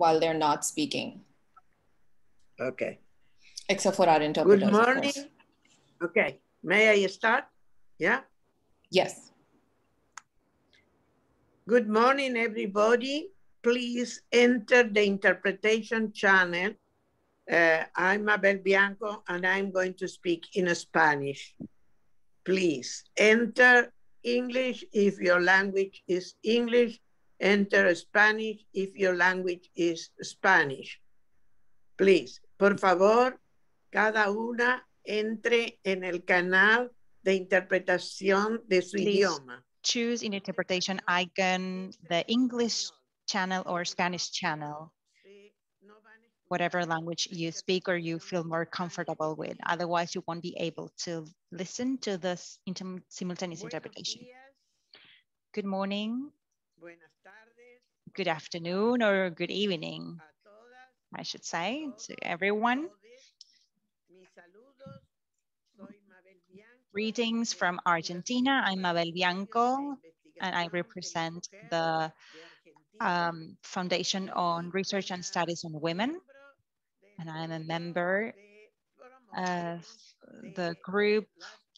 while they're not speaking, Okay. except for our interpreters. Good morning. Okay. May I start? Yeah. Yes. Good morning, everybody. Please enter the interpretation channel. Uh, I'm Mabel Bianco and I'm going to speak in Spanish. Please enter English if your language is English. Enter Spanish if your language is Spanish. Please, por favor, cada una entre en el canal de interpretación de su Please. idioma. choose in interpretation icon the English channel or Spanish channel, whatever language you speak or you feel more comfortable with. Otherwise, you won't be able to listen to this simultaneous interpretation. Good morning, good afternoon, or good evening, I should say, to everyone. todes. Mis saludos. Soy Mabel Bianco, Greetings from Argentina. I'm Mabel Bianco, and I Investigación de la represent the um, Foundation on Research and Studies on Women. and I am a member of the group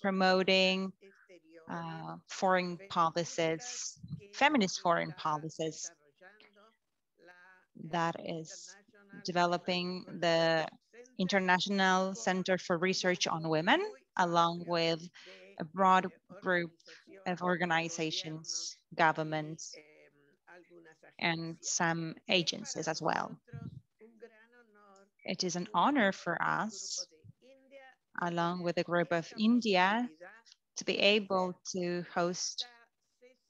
promoting uh, foreign policies, feminist foreign policies that is developing the International Center for Research on Women, along with a broad group of organizations, governments, and some agencies as well. It is an honor for us, along with a group of India, to be able to host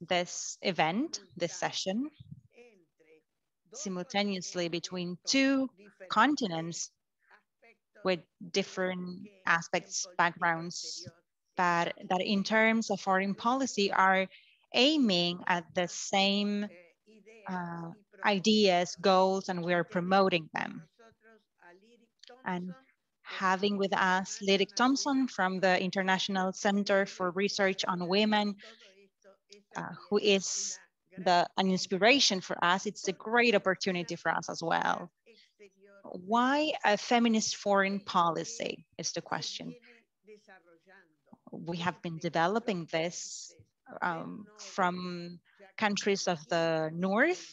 this event, this session, simultaneously between two continents with different aspects, backgrounds, but that in terms of foreign policy are aiming at the same uh, ideas, goals, and we are promoting them. And having with us Lyric Thompson from the International Center for Research on Women, uh, who is the, an inspiration for us. It's a great opportunity for us as well. Why a feminist foreign policy is the question. We have been developing this um, from countries of the North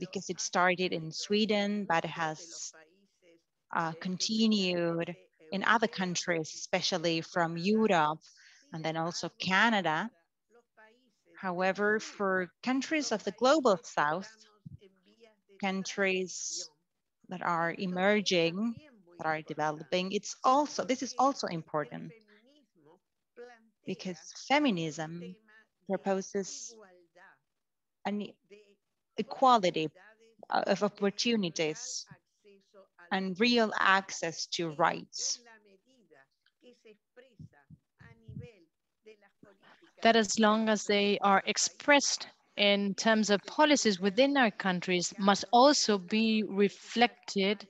because it started in Sweden, but it has uh, continued in other countries, especially from Europe and then also Canada. However, for countries of the global south, countries that are emerging, that are developing, it's also, this is also important because feminism proposes an equality of opportunities and real access to rights. That as long as they are expressed in terms of policies within our countries must also be reflected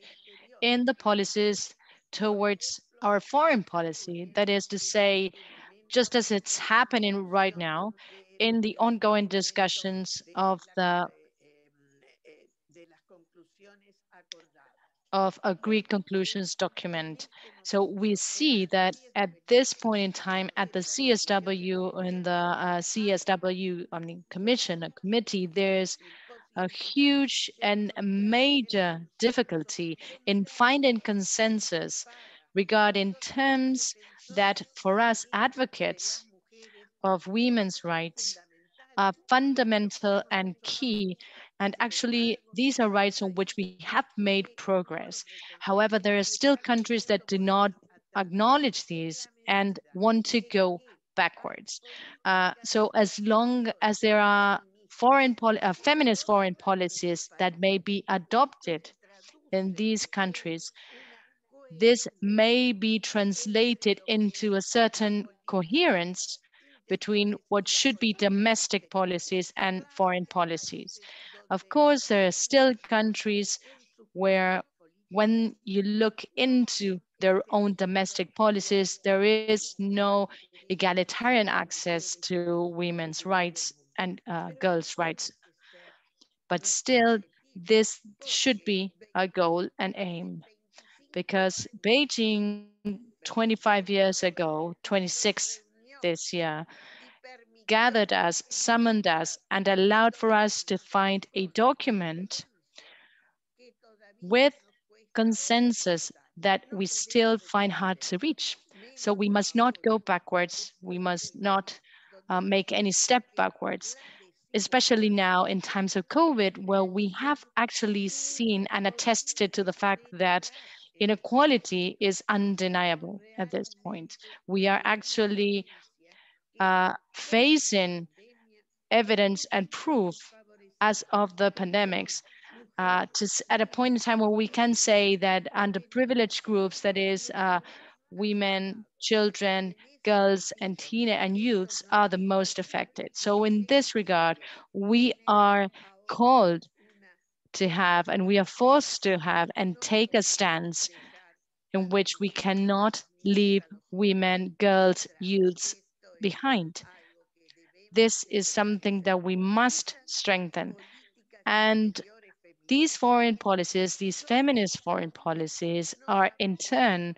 in the policies towards our foreign policy. That is to say, just as it's happening right now in the ongoing discussions of the of agreed conclusions document. So we see that at this point in time at the CSW and the uh, CSW I mean, commission, a committee, there's a huge and major difficulty in finding consensus regarding terms that for us advocates of women's rights are fundamental and key and actually, these are rights on which we have made progress. However, there are still countries that do not acknowledge these and want to go backwards. Uh, so as long as there are foreign uh, feminist foreign policies that may be adopted in these countries, this may be translated into a certain coherence between what should be domestic policies and foreign policies. Of course, there are still countries where when you look into their own domestic policies, there is no egalitarian access to women's rights and uh, girls' rights. But still, this should be a goal and aim because Beijing 25 years ago, 26 this year, gathered us, summoned us, and allowed for us to find a document with consensus that we still find hard to reach. So we must not go backwards. We must not uh, make any step backwards, especially now in times of COVID, where we have actually seen and attested to the fact that inequality is undeniable at this point. We are actually uh, facing evidence and proof as of the pandemics uh, to, at a point in time where we can say that underprivileged groups, that is uh, women, children, girls, and teen and youths are the most affected. So in this regard, we are called to have, and we are forced to have and take a stance in which we cannot leave women, girls, youths behind. This is something that we must strengthen. And these foreign policies, these feminist foreign policies are in turn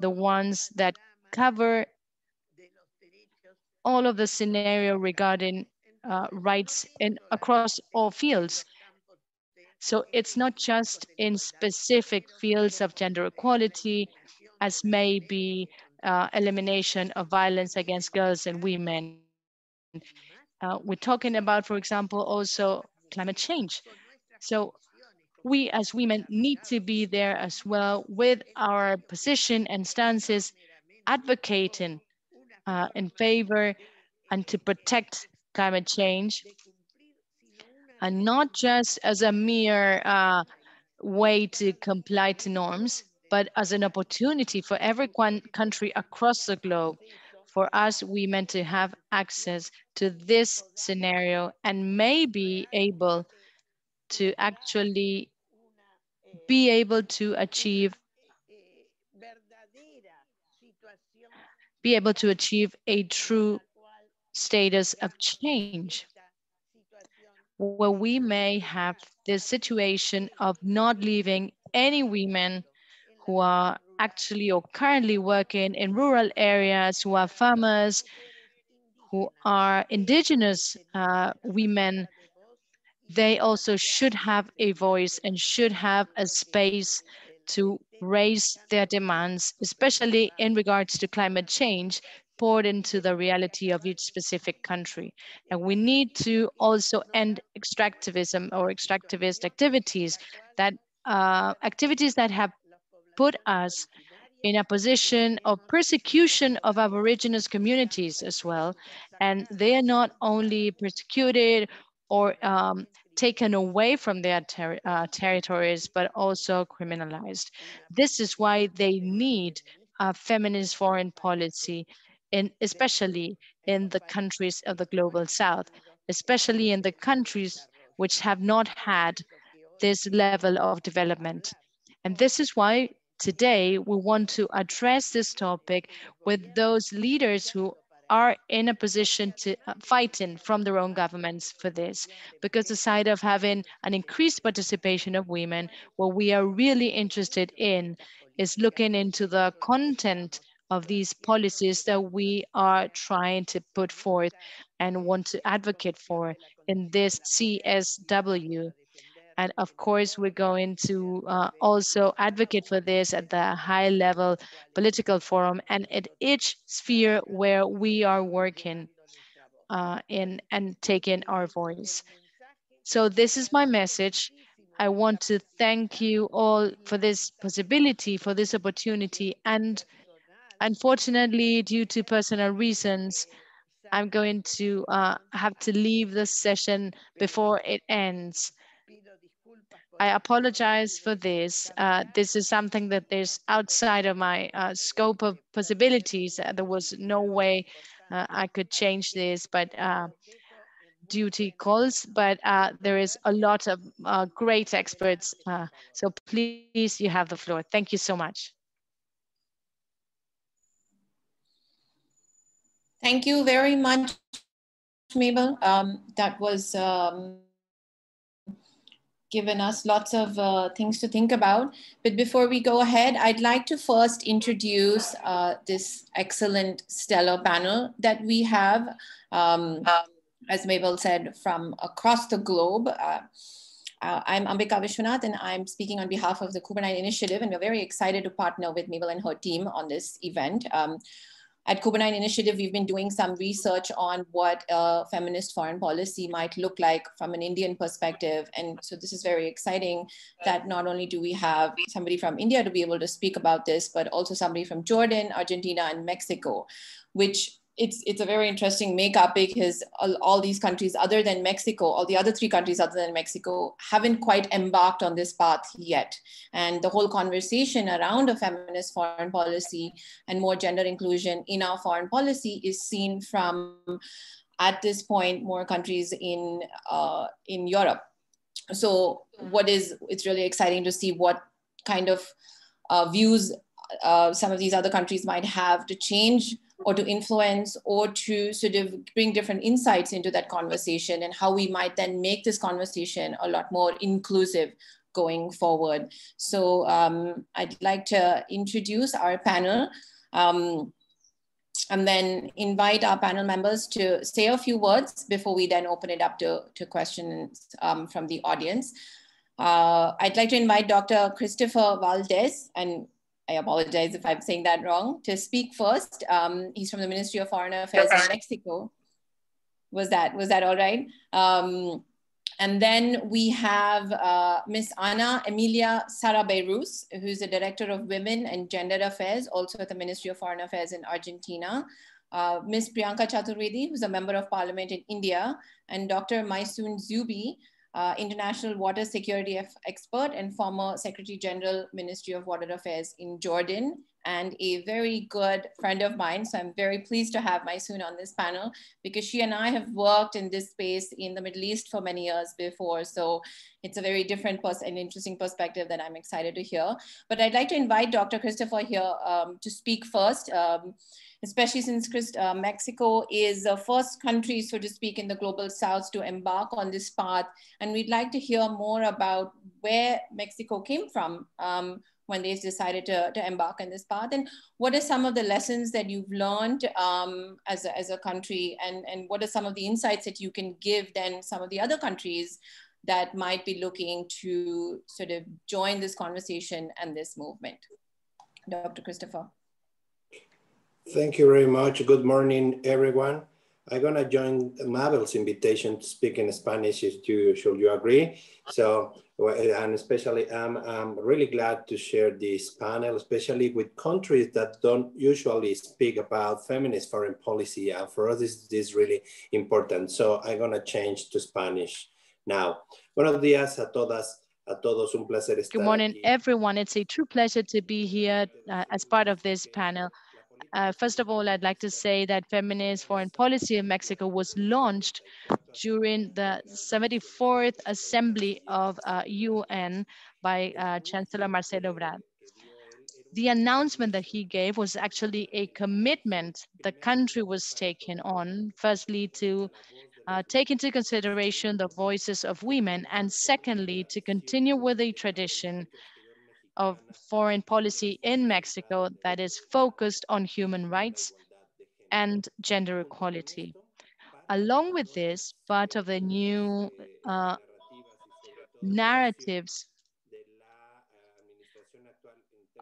the ones that cover all of the scenario regarding uh, rights in across all fields. So it's not just in specific fields of gender equality, as may be uh, elimination of violence against girls and women. Uh, we're talking about, for example, also climate change. So we as women need to be there as well with our position and stances, advocating uh, in favor and to protect climate change, and not just as a mere uh, way to comply to norms, but as an opportunity for every country across the globe for us women to have access to this scenario and may be able to actually be able to achieve be able to achieve a true status of change. Where we may have this situation of not leaving any women who are actually or currently working in rural areas, who are farmers, who are indigenous uh, women they also should have a voice and should have a space to raise their demands, especially in regards to climate change, poured into the reality of each specific country. And we need to also end extractivism or extractivist activities that uh, activities that have put us in a position of persecution of Aboriginous communities as well. And they are not only persecuted or um, taken away from their ter uh, territories, but also criminalized. This is why they need a feminist foreign policy, in, especially in the countries of the global south, especially in the countries which have not had this level of development. And this is why today we want to address this topic with those leaders who are in a position to uh, fighting from their own governments for this. Because the side of having an increased participation of women what we are really interested in is looking into the content of these policies that we are trying to put forth and want to advocate for in this CSW and of course, we're going to uh, also advocate for this at the high level political forum and at each sphere where we are working uh, in and taking our voice. So this is my message. I want to thank you all for this possibility, for this opportunity. And unfortunately, due to personal reasons, I'm going to uh, have to leave this session before it ends. I apologize for this. Uh, this is something that is outside of my uh, scope of possibilities. Uh, there was no way uh, I could change this, but uh, duty calls, but uh, there is a lot of great experts. so please, you have the floor. Thank you so much. Thank you very much, Mabel. Um, that was um, given us lots of uh, things to think about. But before we go ahead, I'd like to first introduce uh, this excellent stellar panel that we have. Um, as Mabel said, from across the globe. Uh, uh, I'm Ambika Vishwanath, and I'm speaking on behalf of the Kubernein Initiative, and we're very excited to partner with Mabel and her team on this event. Um, at Kubernein Initiative, we've been doing some research on what feminist foreign policy might look like from an Indian perspective. And so this is very exciting that not only do we have somebody from India to be able to speak about this, but also somebody from Jordan, Argentina, and Mexico, which it's it's a very interesting makeup because all, all, these countries other than mexico all the other three countries other than mexico haven't quite embarked on this path yet. And the whole conversation around a feminist foreign policy and more gender inclusion in our foreign policy is seen from at this point more countries in uh, in europe. So what is it's really exciting to see what kind of uh, views uh, some of these other countries might have to change or to influence or to sort of bring different insights into that conversation and how we might then make this conversation a lot more inclusive going forward. So um, I'd like to introduce our panel um, and then invite our panel members to say a few words before we then open it up to, to questions um, from the audience. Uh, I'd like to invite Dr. Cristopher Valdés, and I apologize if I'm saying that wrong, to speak first. Um, he's from the Ministry of Foreign Affairs in Mexico. Was that, was that all right? Um, and then we have uh, Miss Ana Emilia Sarrabayrouse, who's the Director of Women and Gender Affairs, also at the Ministry of Foreign Affairs in Argentina. Uh, Ms. Priyanka Chaturvedi, who's a Member of Parliament in India, and Dr. Maysoon Zoubi, uh, international water security expert and former Secretary General Ministry of Water Affairs in Jordan and a very good friend of mine. So I'm very pleased to have Maysoon on this panel because she and I have worked in this space in the Middle East for many years before. So it's a very different and interesting perspective that I'm excited to hear. But I'd like to invite Dr. Cristopher here um, to speak first. Um, especially since uh, Mexico is the first country, so to speak, in the global south to embark on this path. And we'd like to hear more about where Mexico came from um, when they decided to, to embark on this path. And what are some of the lessons that you've learned um, as, a, as a country? And, and what are some of the insights that you can give then some of the other countries that might be looking to sort of join this conversation and this movement? Dr. Cristopher. Thank you very much. Good morning, everyone. I'm gonna join Mabel's invitation to speak in Spanish if you, should you agree. So, and especially I'm, I'm really glad to share this panel, especially with countries that don't usually speak about feminist foreign policy. And for us, this, this is really important. So I'm gonna change to Spanish now. Buenos días a todas. A todos, un placer estar Good morning, everyone. It's a true pleasure to be here uh, as part of this panel. Uh, first of all, I'd like to say that feminist foreign policy in Mexico was launched during the 74th Assembly of uh, UN by uh, Chancellor Marcelo Ebrard. The announcement that he gave was actually a commitment the country was taking on, firstly to uh, take into consideration the voices of women, and secondly, to continue with the tradition of foreign policy in Mexico that is focused on human rights and gender equality. Along with this, part of the new uh, narratives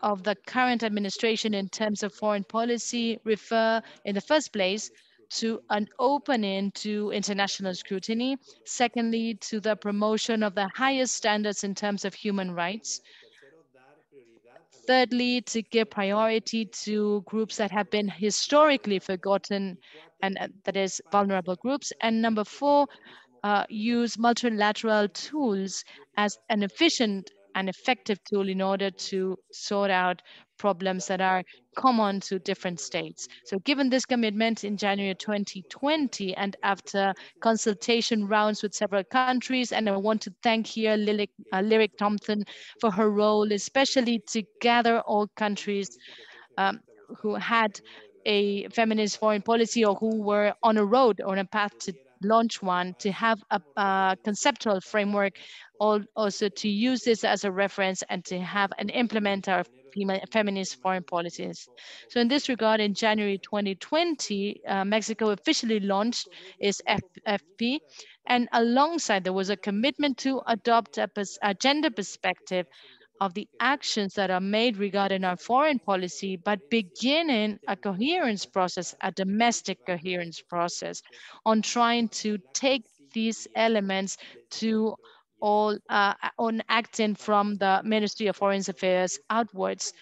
of the current administration in terms of foreign policy refer in the first place to an opening to international scrutiny. Secondly, to the promotion of the highest standards in terms of human rights. Thirdly, to give priority to groups that have been historically forgotten and uh, that is vulnerable groups. And number four, uh, use multilateral tools as an efficient and effective tool in order to sort out problems that are common to different states. So given this commitment in January 2020 and after consultation rounds with several countries, and I want to thank here Lyric, uh, Lyric Thompson for her role, especially to gather all countries um, who had a feminist foreign policy or who were on a road or on a path to launch one to have a, a conceptual framework, also to use this as a reference and to have an implementer feminist foreign policies. So in this regard, in January 2020, uh, Mexico officially launched its FFP, and alongside there was a commitment to adopt a, a gender perspective of the actions that are made regarding our foreign policy, but beginning a coherence process, a domestic coherence process on trying to take these elements to all uh, on acting from the Ministry of Foreign Affairs outwards.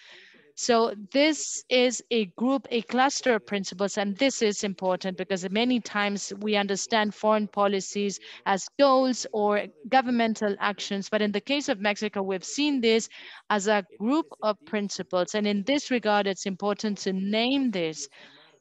So this is a group, a cluster of principles, and this is important because many times we understand foreign policies as goals or governmental actions. But in the case of Mexico, we've seen this as a group of principles. And in this regard, it's important to name this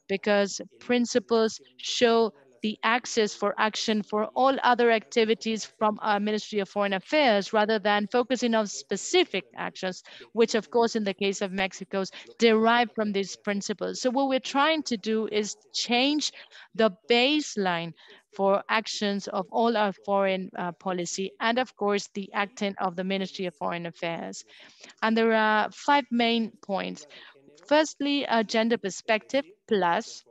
because principles show the access for action for all other activities from our Ministry of Foreign Affairs rather than focusing on specific actions, which of course in the case of Mexico's derive from these principles. So what we're trying to do is change the baseline for actions of all our foreign uh, policy and of course the acting of the Ministry of Foreign Affairs. And there are five main points. Firstly, a gender perspective plus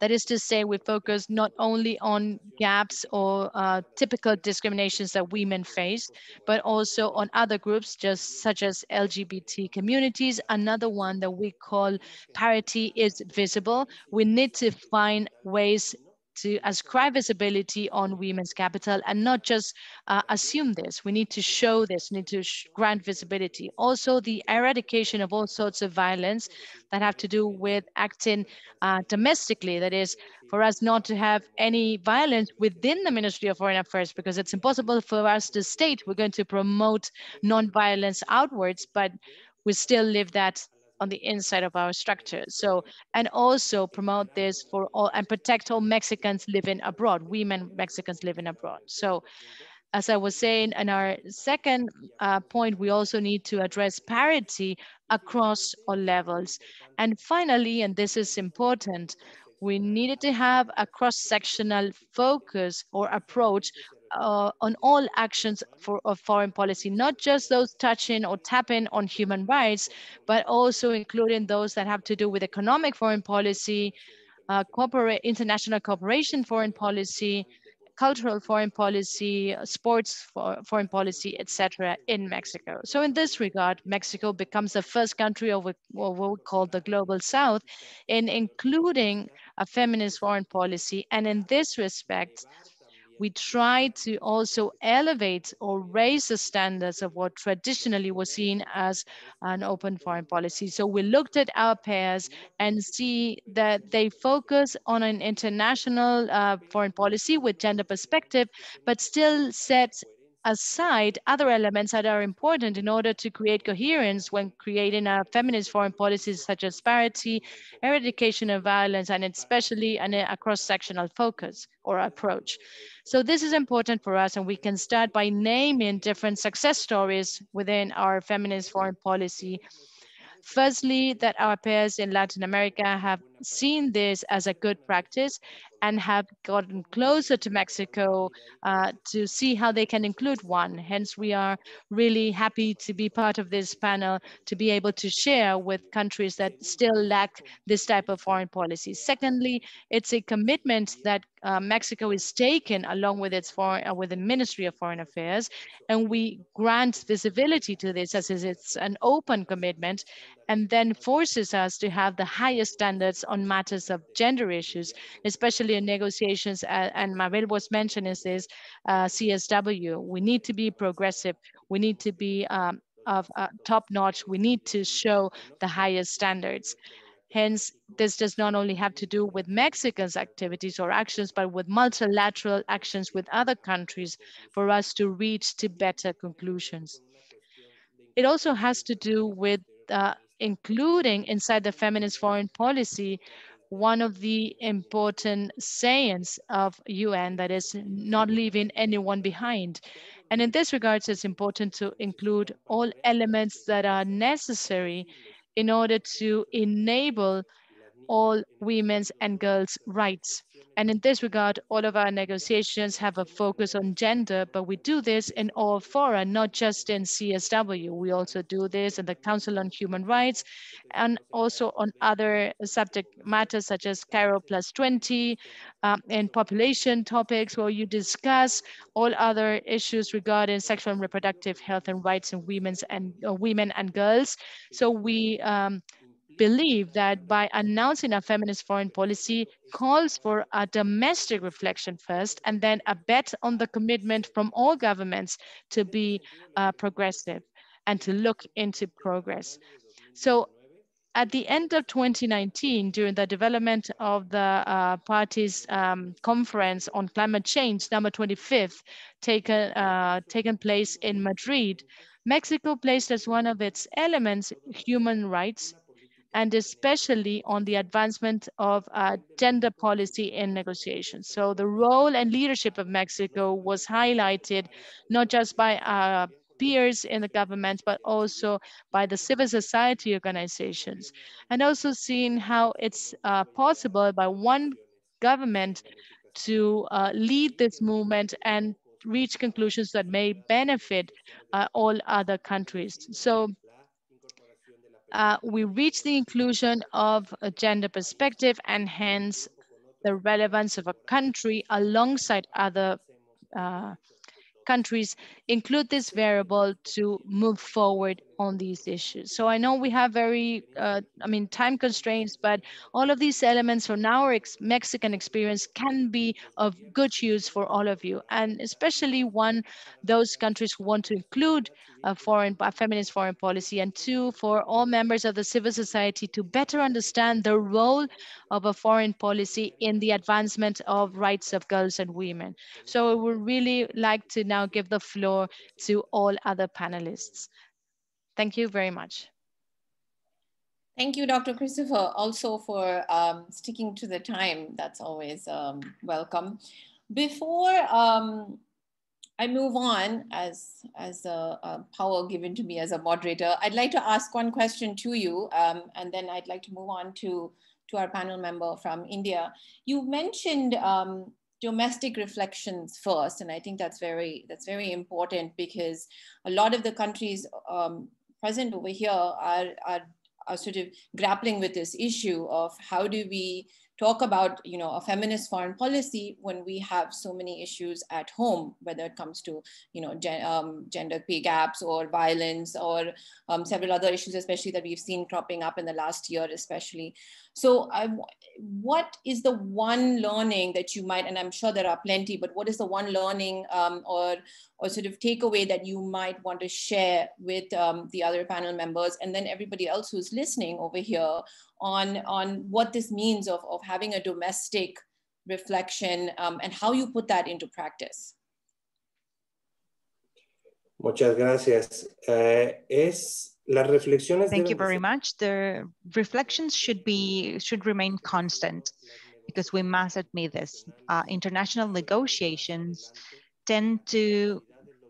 that is to say, we focus not only on gaps or uh, typical discriminations that women face, but also on other groups, just such as LGBT communities. Another one that we call parity is visible. We need to find ways to ascribe visibility on women's capital and not just uh, assume this. We need to show this, we need to grant visibility. Also, the eradication of all sorts of violence that have to do with acting uh, domestically. That is, for us not to have any violence within the Ministry of Foreign Affairs, because it's impossible for us to state we're going to promote non-violence outwards, but we still live that on the inside of our structure. So, and also promote this for all and protect all Mexicans living abroad, women Mexicans living abroad. So as I was saying, in our second uh, point, we also need to address parity across all levels. And finally, and this is important, we needed to have a cross-sectional focus or approach uh, on all actions for of foreign policy, not just those touching or tapping on human rights, but also including those that have to do with economic foreign policy, uh, corporate international cooperation foreign policy, cultural foreign policy, sports for, foreign policy, etc. in Mexico. So in this regard, Mexico becomes the first country of what we call the global south in including a feminist foreign policy. And in this respect, we try to also elevate or raise the standards of what traditionally was seen as an open foreign policy. So we looked at our peers and see that they focus on an international uh, foreign policy with gender perspective, but still set aside other elements that are important in order to create coherence when creating a feminist foreign policies such as parity, eradication of violence, and especially an, a cross-sectional focus or approach. So this is important for us, and we can start by naming different success stories within our feminist foreign policy Firstly, that our peers in Latin America have seen this as a good practice and have gotten closer to Mexico uh, to see how they can include one. Hence, we are really happy to be part of this panel to be able to share with countries that still lack this type of foreign policy. Secondly, it's a commitment that uh, Mexico is taken along with its foreign, uh, with the Ministry of Foreign Affairs, and we grant visibility to this as it's an open commitment, and then forces us to have the highest standards on matters of gender issues, especially in negotiations. Uh, and Mabel was mentioning this uh, CSW. We need to be progressive. We need to be um, of uh, top notch. We need to show the highest standards. Hence, this does not only have to do with Mexico's activities or actions, but with multilateral actions with other countries for us to reach to better conclusions. It also has to do with uh, including inside the feminist foreign policy, one of the important sayings of UN that is not leaving anyone behind. And in this regard, it's important to include all elements that are necessary in order to enable all women's and girls' rights. And in this regard, all of our negotiations have a focus on gender, but we do this in all fora, not just in CSW. We also do this in the Council on Human Rights and also on other subject matters such as Cairo Plus 20 um, and population topics where you discuss all other issues regarding sexual and reproductive health and rights in women's and uh, women and girls. So we um, believe that by announcing a feminist foreign policy calls for a domestic reflection first and then a bet on the commitment from all governments to be uh, progressive and to look into progress. So at the end of 2019, during the development of the uh, party's um, conference on climate change, number 25th, taken, uh, taken place in Madrid, Mexico placed as one of its elements human rights and especially on the advancement of uh, gender policy in negotiations. So the role and leadership of Mexico was highlighted not just by uh, peers in the government, but also by the civil society organizations. And also seeing how it's uh, possible by one government to uh, lead this movement and reach conclusions that may benefit uh, all other countries. So uh, we reach the inclusion of a gender perspective and hence the relevance of a country alongside other uh, countries include this variable to move forward on these issues. So I know we have very, uh, I mean, time constraints, but all of these elements from our ex Mexican experience can be of good use for all of you. And especially one, those countries who want to include a foreign, a feminist foreign policy, and two, for all members of the civil society to better understand the role of a foreign policy in the advancement of rights of girls and women. So I would really like to now give the floor to all other panelists. Thank you very much. Thank you, Dr. Cristopher, also for um, sticking to the time. That's always um, welcome. Before um, I move on, as, as a, a, power given to me as a moderator, I'd like to ask one question to you, um, and then I'd like to move on to, to our panel member from India. You mentioned um, domestic reflections first, and I think that's very, that's very important because a lot of the countries um, present over here are, are, are sort of grappling with this issue of how do we talk about you know a feminist foreign policy when we have so many issues at home whether it comes to you know gen, um, gender pay gaps or violence or um, several other issues especially that we've seen cropping up in the last year especially so I, what is the one learning that you might and i'm sure there are plenty but what is the one learning um, or or sort of takeaway that you might want to share with um, the other panel members and then everybody else who's listening over here on, on what this means of, of having a domestic reflection um, and how you put that into practice. Muchas gracias. Uh, es las reflexiones. Thank you very much. The reflections should be should remain constant because we must admit this. Uh, international negotiations tend to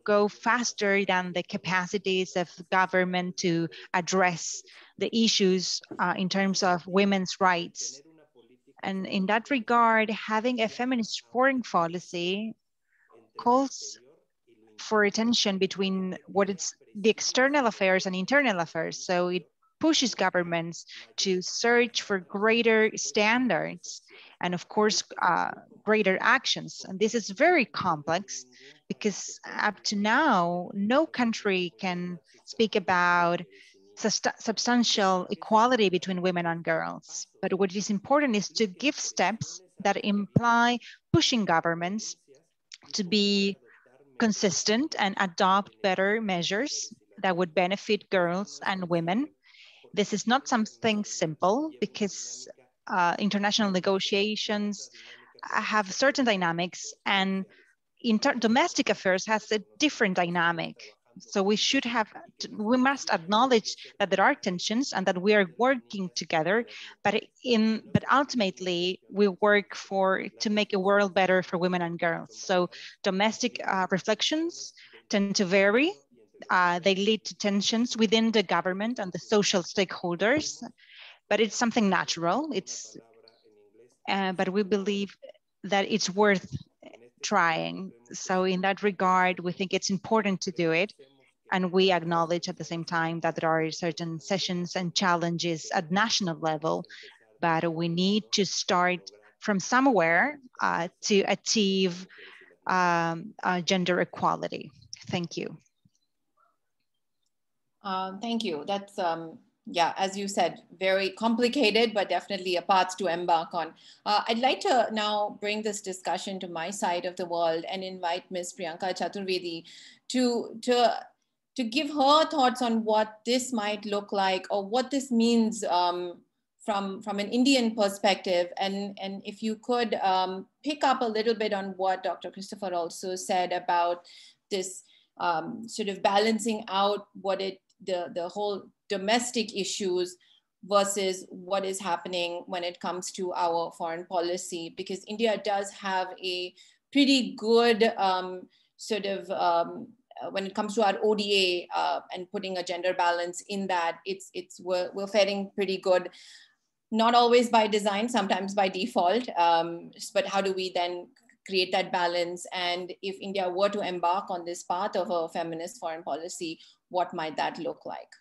go faster than the capacities of government to address the issues uh, in terms of women's rights. And in that regard, having a feminist foreign policy calls for attention between what it's the external affairs and internal affairs. So it pushes governments to search for greater standards and of course, uh, greater actions. And this is very complex because up to now, no country can speak about substantial equality between women and girls. But what is important is to give steps that imply pushing governments to be consistent and adopt better measures that would benefit girls and women. This is not something simple because uh, international negotiations have certain dynamics and domestic affairs has a different dynamic. So we should have, we must acknowledge that there are tensions and that we are working together, but in, but ultimately we work for, to make a world better for women and girls. So domestic uh, reflections tend to vary. Uh, they lead to tensions within the government and the social stakeholders. but it's something natural. It's, uh, but we believe that it's worth trying. So in that regard, we think it's important to do it. And we acknowledge at the same time that there are certain sessions and challenges at national level, but we need to start from somewhere uh, to achieve um, uh, gender equality. Thank you. Um, thank you. That's, um, yeah, as you said, very complicated, but definitely a path to embark on. Uh, I'd like to now bring this discussion to my side of the world and invite Ms. Priyanka Chaturvedi to, to, to give her thoughts on what this might look like or what this means um, from, from an Indian perspective. And, and if you could um, pick up a little bit on what Dr. Cristopher also said about this um, sort of balancing out what it, the, the whole domestic issues versus what is happening when it comes to our foreign policy, because India does have a pretty good um, sort of um, when it comes to our ODA uh, and putting a gender balance in that, it's it's we're, we're faring pretty good not always by design, sometimes by default. Um, but how do we then create that balance? And if India were to embark on this path of a feminist foreign policy, what might that look like?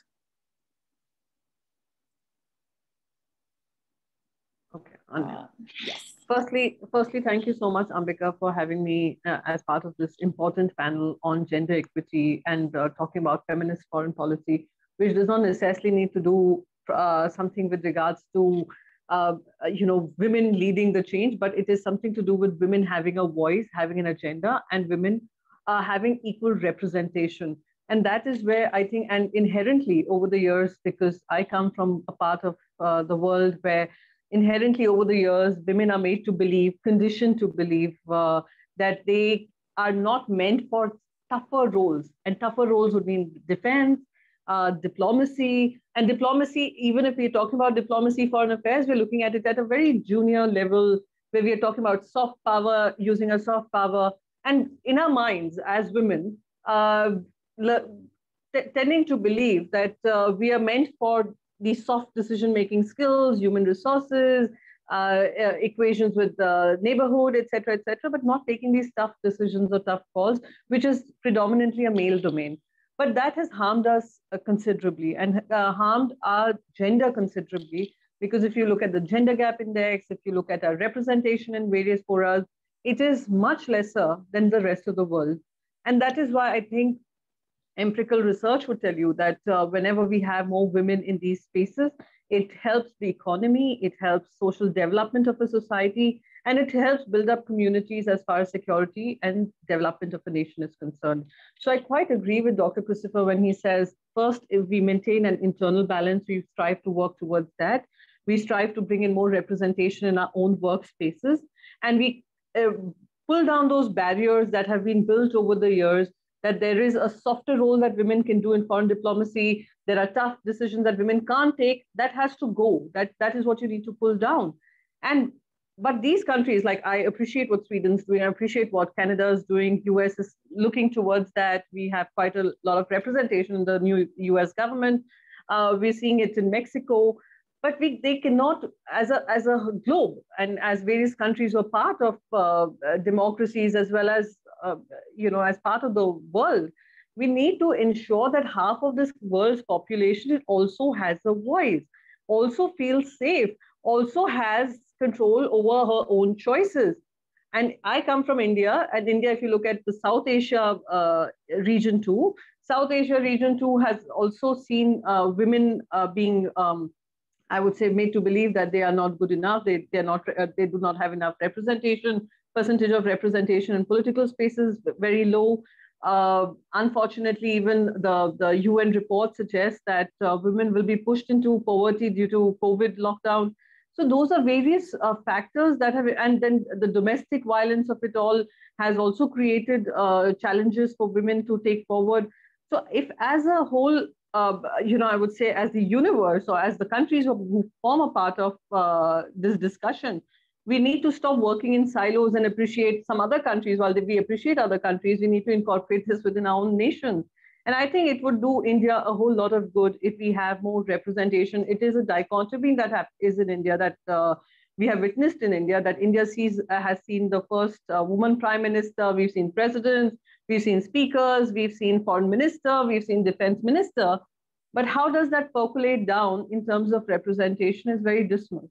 Okay, uh, yes. Firstly, firstly, thank you so much, Ambika, for having me uh, as part of this important panel on gender equity and uh, talking about feminist foreign policy, which does not necessarily need to do uh, something with regards to uh, you know women leading the change, but it is something to do with women having a voice, having an agenda, and women uh, having equal representation. And that is where I think, and inherently over the years, because I come from a part of uh, the world where inherently over the years, women are made to believe, conditioned to believe uh, that they are not meant for tougher roles. And tougher roles would mean defense, uh, diplomacy. And diplomacy, even if we're talking about diplomacy, foreign affairs, we're looking at it at a very junior level where we are talking about soft power, using a soft power. And in our minds as women, uh, tending to believe that uh, we are meant for these soft decision-making skills, human resources, uh, uh, equations with the neighborhood, etc., etc., but not taking these tough decisions or tough calls, which is predominantly a male domain. But that has harmed us uh, considerably and uh, harmed our gender considerably because if you look at the gender gap index, if you look at our representation in various forums, it is much lesser than the rest of the world. And that is why I think empirical research would tell you that uh, whenever we have more women in these spaces, it helps the economy, it helps social development of a society, and it helps build up communities as far as security and development of a nation is concerned. So I quite agree with Dr. Cristopher when he says, first, if we maintain an internal balance, we strive to work towards that. We strive to bring in more representation in our own workspaces, and we uh, pull down those barriers that have been built over the years that there is a softer role that women can do in foreign diplomacy. There are tough decisions that women can't take. That has to go. That, that is what you need to pull down. And but these countries, like I appreciate what Sweden's doing, I appreciate what Canada is doing, US is looking towards that. We have quite a lot of representation in the new US government. Uh, we're seeing it in Mexico, but we, they cannot, as a, as a globe and as various countries are part of uh, democracies as well as, uh, you know, as part of the world, we need to ensure that half of this world's population also has a voice, also feels safe, also has control over her own choices. And I come from India, and India, if you look at the South Asia uh, region too, South Asia region too has also seen uh, women uh, being, um, I would say, made to believe that they are not good enough. They they are not uh, they do not have enough representation. Percentage of representation in political spaces very low. Uh, unfortunately, even the, the UN report suggests that uh, women will be pushed into poverty due to COVID lockdown. So those are various uh, factors that have, and then the domestic violence of it all has also created uh, challenges for women to take forward. So if as a whole, uh, you know, I would say as the universe or as the countries who form a part of uh, this discussion, we need to stop working in silos and appreciate some other countries while we appreciate other countries. We need to incorporate this within our own nation And I think it would do India a whole lot of good if we have more representation. It is a dichotomy that is in India that uh, we have witnessed in India that India sees, uh, has seen the first uh, woman prime minister, we've seen presidents, we've seen speakers, we've seen foreign minister, we've seen defense minister. But how does that percolate down in terms of representation is very dismal.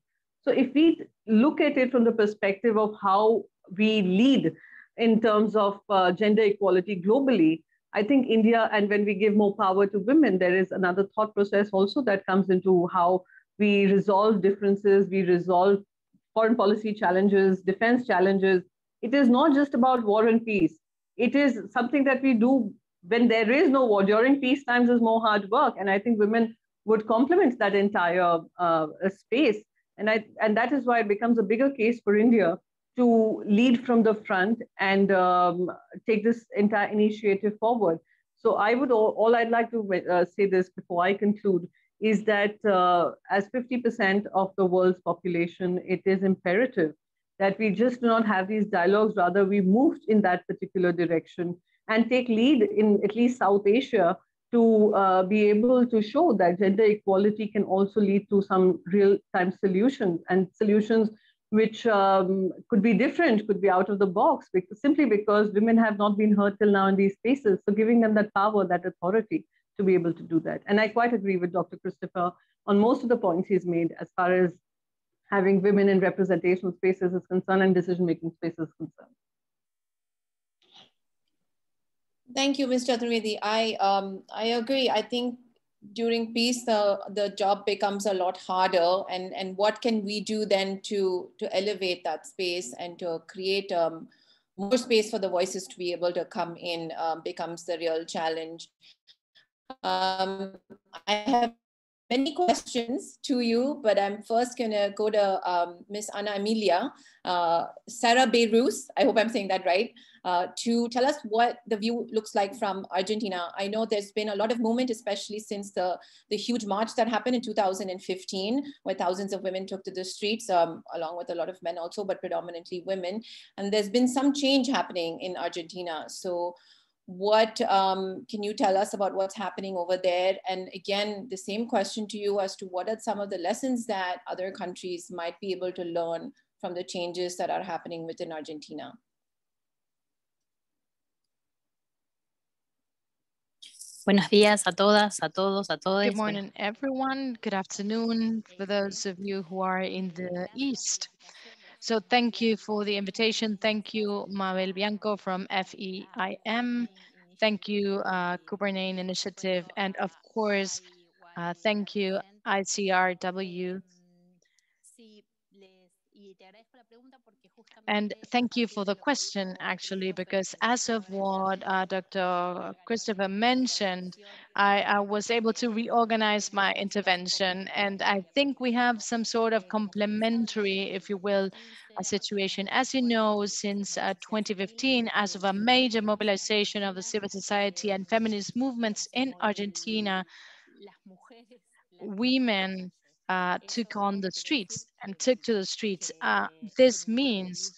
So if we look at it from the perspective of how we lead in terms of uh, gender equality globally, I think India, and when we give more power to women, there is another thought process also that comes into how we resolve differences, we resolve foreign policy challenges, defense challenges. It is not just about war and peace. It is something that we do when there is no war. During peace times is more hard work. And I think women would complement that entire uh, space. And, I, and that is why it becomes a bigger case for India to lead from the front and um, take this entire initiative forward. So I would, all, all I'd like to uh, say this before I conclude is that uh, as 50% of the world's population, it is imperative that we just do not have these dialogues, rather we moved in that particular direction and take lead in at least South Asia to uh, be able to show that gender equality can also lead to some real-time solutions and solutions which um, could be different, could be out of the box, because, simply because women have not been heard till now in these spaces. So giving them that power, that authority to be able to do that. And I quite agree with Dr. Cristopher on most of the points he's made as far as having women in representational spaces is concerned and decision-making spaces is concerned. Thank you, Ms. Chaturvedi. I, um, I agree. I think during peace, the, the job becomes a lot harder. And, and what can we do then to, to elevate that space and to create um, more space for the voices to be able to come in um, becomes the real challenge. Um, I have many questions to you, but I'm first going to go to um, Miss Ana Emilia, uh, Sarrabayrouse, I hope I'm saying that right, uh, to tell us what the view looks like from Argentina. I know there's been a lot of movement, especially since the, the huge march that happened in 2015, where thousands of women took to the streets, um, along with a lot of men also, but predominantly women. And there's been some change happening in Argentina. So what um, can you tell us about what's happening over there? And again, the same question to you as to what are some of the lessons that other countries might be able to learn from the changes that are happening within Argentina? Buenos días a todas, a todos, a todos. Good morning, everyone. Good afternoon for those of you who are in the East. So thank you for the invitation. Thank you, Mabel Bianco from FEIM. Thank you, uh, Kubernein Initiative. And of course, uh, thank you, ICRW. And thank you for the question, actually, because as of what uh, Dr. Cristopher mentioned, I, I, was able to reorganize my intervention. And I think we have some sort of complementary, if you will, situation. As you know, since uh, 2015, as of a major mobilization of the civil society and feminist movements in Argentina, women uh, took on the streets and took to the streets. Uh, this means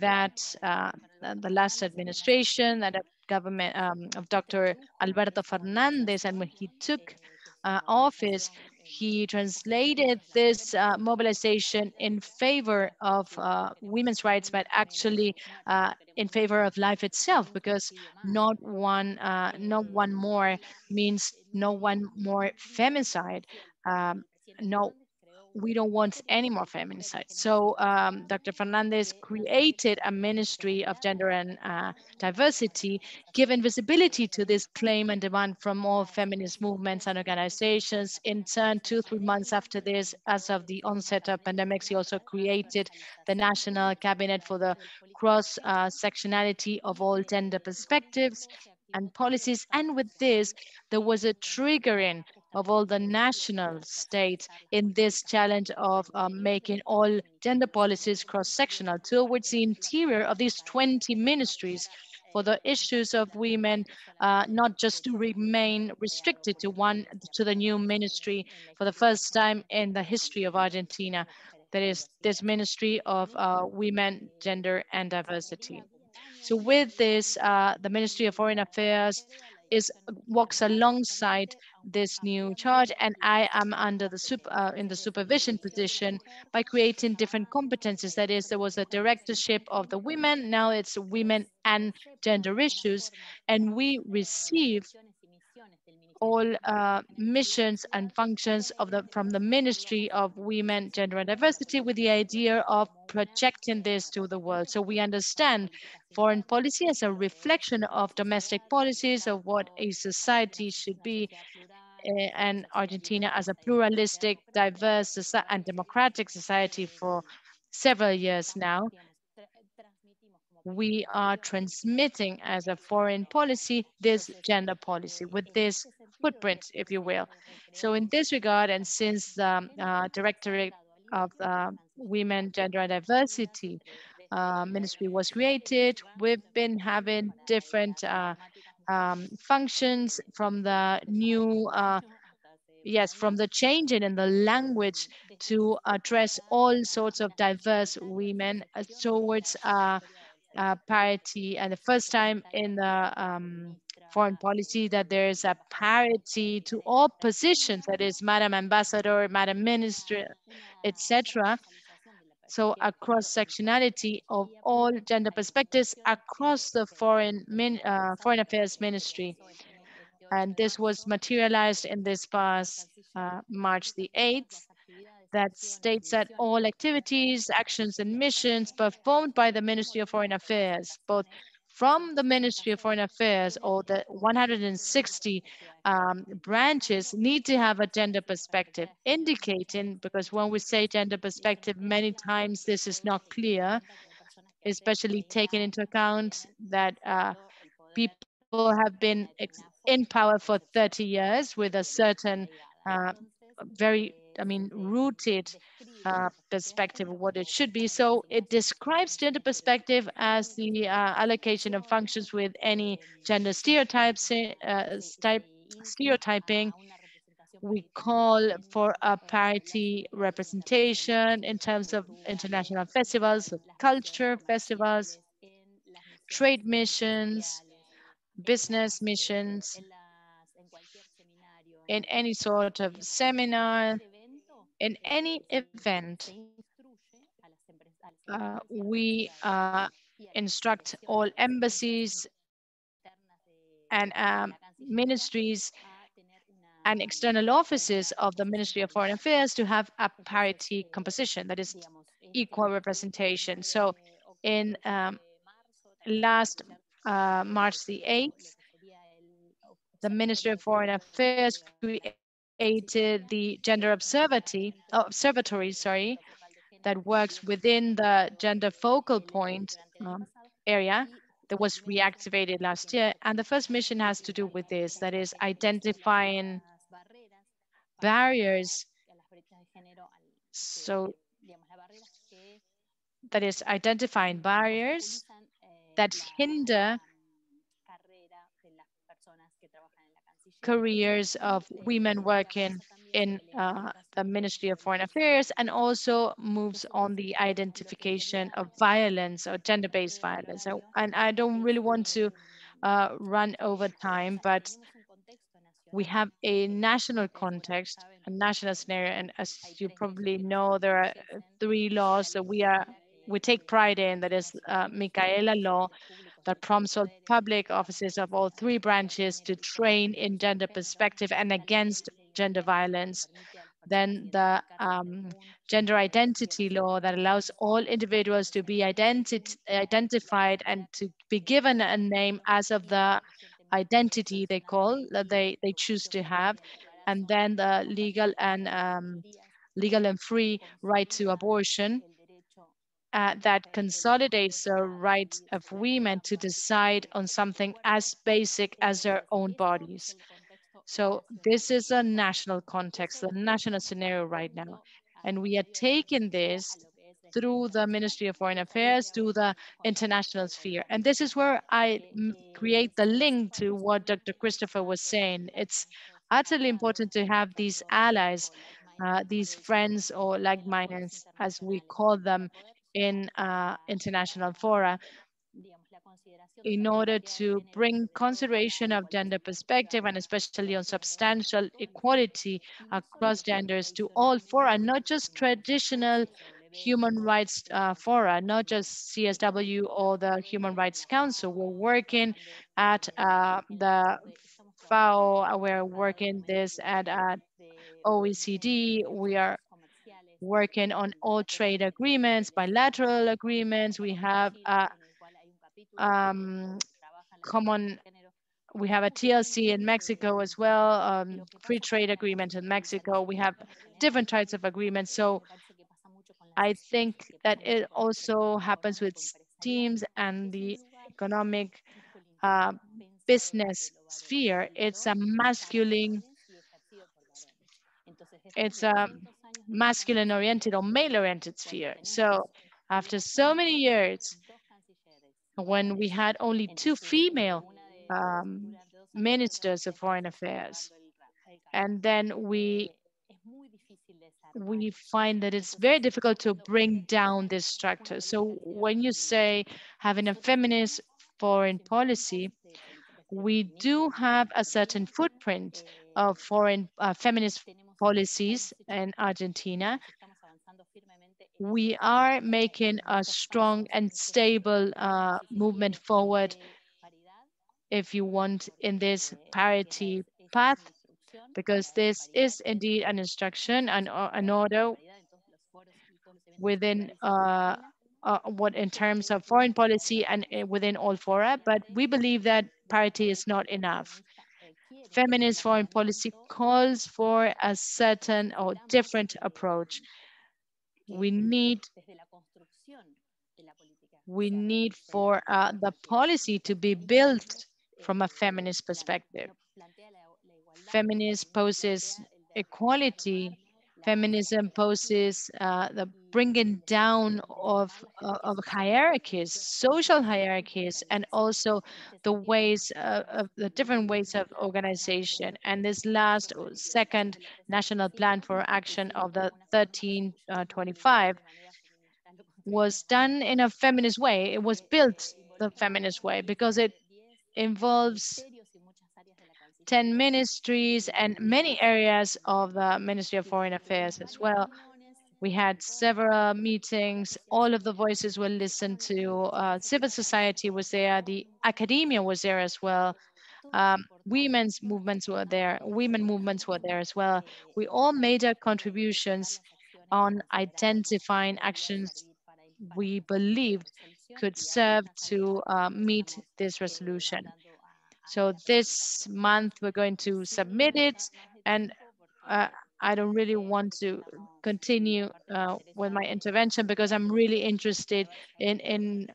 that uh, the last administration, that government um, of Dr. Alberto Fernandez, and when he took uh, office, he translated this uh, mobilization in favor of uh, women's rights, but actually in favor of life itself, because not one, not one more means no one more femicide. Um, no we don't want any more feminicide. So um, Dr. Fernandez created a Ministry of Gender and uh, Diversity, giving visibility to this claim and demand from all feminist movements and organizations. In turn, two, three months after this, as of the onset of pandemics, he also created the National Cabinet for the cross-sectionality uh, of all gender perspectives and policies. And with this, there was a triggering of all the national states in this challenge of um, making all gender policies cross-sectional towards the interior of these 20 ministries for the issues of women, uh, not just to remain restricted to one, to the new ministry for the first time in the history of Argentina. That is this Ministry of uh, Women, Gender and Diversity. So with this, uh, the Ministry of Foreign Affairs is walks alongside this new charge, and I am under the super, uh, in the supervision position by creating different competencies. That is, there was a directorship of the women, now it's women and gender issues, and we receive all uh, missions and functions of the from the Ministry of Women, Gender and Diversity with the idea of projecting this to the world. So we understand foreign policy as a reflection of domestic policies of what a society should be uh, and Argentina as a pluralistic, diverse and democratic society for several years now we are transmitting as a foreign policy this gender policy with this footprint, if you will. So in this regard, and since the uh, Directorate of uh, Women, Gender and Diversity uh, Ministry was created, we've been having different uh, um, functions from the new uh, yes, from the changing in the language to address all sorts of diverse women towards uh, uh, parity and the first time in the um, foreign policy that there is a parity to all positions, that is Madam Ambassador, Madam Minister, etc. So a cross-sectionality of all gender perspectives across the foreign, min, uh, foreign affairs ministry. And this was materialized in this past uh, March the 8th that states that all activities, actions, and missions performed by the Ministry of Foreign Affairs, both from the Ministry of Foreign Affairs or the 160 um, branches need to have a gender perspective, indicating, because when we say gender perspective, many times this is not clear, especially taking into account that uh, people have been in power for 30 years with a certain uh, very I mean, rooted uh, perspective of what it should be. So it describes gender perspective as the uh, allocation of functions with any gender stereotypes, uh, stereotyping. We call for a parity representation in terms of international festivals, culture festivals, trade missions, business missions, in any sort of seminar, in any event, uh, we uh, instruct all embassies and um, ministries and external offices of the Ministry of Foreign Affairs to have a parity composition, that is equal representation. So in um, last uh, March the 8th, the Ministry of Foreign Affairs created the Gender Observatory, observatory sorry, that works within the gender focal point um, area that was reactivated last year. And the first mission has to do with this, that is identifying barriers. So that is identifying barriers that hinder careers of women working in uh, the Ministry of Foreign Affairs and also moves on the identification of violence or gender-based violence. And I don't really want to uh, run over time, but we have a national context, a national scenario, and as you probably know, there are three laws that we are we take pride in. That is uh, Micaela law, that prompts all public offices of all three branches to train in gender perspective and against gender violence. Then the um, gender identity law that allows all individuals to be identi identified and to be given a name as of the identity they call that they, they choose to have. And then the legal and um, legal and free right to abortion uh, that consolidates the right of women to decide on something as basic as their own bodies. So this is a national context, a national scenario right now. And we are taking this through the Ministry of Foreign Affairs to the international sphere. And this is where I create the link to what Dr. Cristopher was saying. It's utterly important to have these allies, uh, these friends or like-mindeds, as we call them, in uh, international fora in order to bring consideration of gender perspective and especially on substantial equality across genders to all fora, not just traditional human rights uh, fora, not just CSW or the Human Rights Council. We're working at uh, the FAO, we're working this at, at OECD. We are working on all trade agreements, bilateral agreements. We have a um, common, we have a TLC in Mexico as well, um, free trade agreement in Mexico. We have different types of agreements. So I think that it also happens with teams and the economic uh, business sphere. It's a masculine, it's a masculine oriented or male oriented sphere. So after so many years, when we had only two female um, ministers of foreign affairs, and then we we find that it's very difficult to bring down this structure. So when you say having a feminist foreign policy, we do have a certain footprint of foreign uh, feminist policies in Argentina. We are making a strong and stable uh, movement forward, if you want, in this parity path because this is indeed an instruction and uh, an order within uh, uh, what in terms of foreign policy and uh, within all fora, but we believe that parity is not enough. Feminist foreign policy calls for a certain or different approach. We need we need for uh, the policy to be built from a feminist perspective feminism poses equality, feminism poses uh, the bringing down of, uh, of hierarchies, social hierarchies, and also the ways uh, of the different ways of organization. And this last second national plan for action of the 1325 uh, was done in a feminist way. It was built the feminist way because it involves 10 ministries and many areas of the Ministry of Foreign Affairs as well. We had several meetings. All of the voices were listened to. Uh, civil society was there. The academia was there as well. Um, women's movements were there. Women movements were there as well. We all made our contributions on identifying actions we believed could serve to uh, meet this resolution. So this month we're going to submit it and uh, I don't really want to continue uh, with my intervention because I'm really interested in, in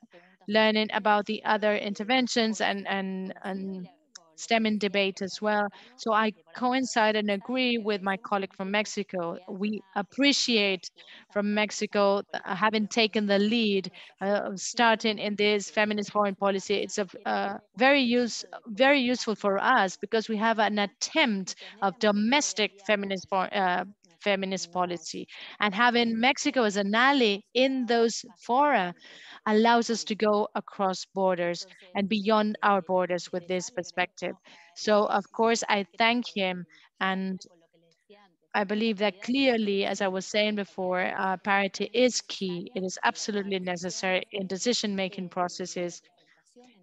learning about the other interventions and, and, and STEM in debate as well. So I coincide and agree with my colleague from Mexico. We appreciate from Mexico uh, having taken the lead, uh, starting in this feminist foreign policy. It's a uh, very use very useful for us because we have an attempt of domestic feminist uh, feminist policy. And having Mexico as an ally in those fora allows us to go across borders and beyond our borders with this perspective. So of course, I thank him and I believe that clearly, as I was saying before, uh, parity is key. It is absolutely necessary in decision-making processes,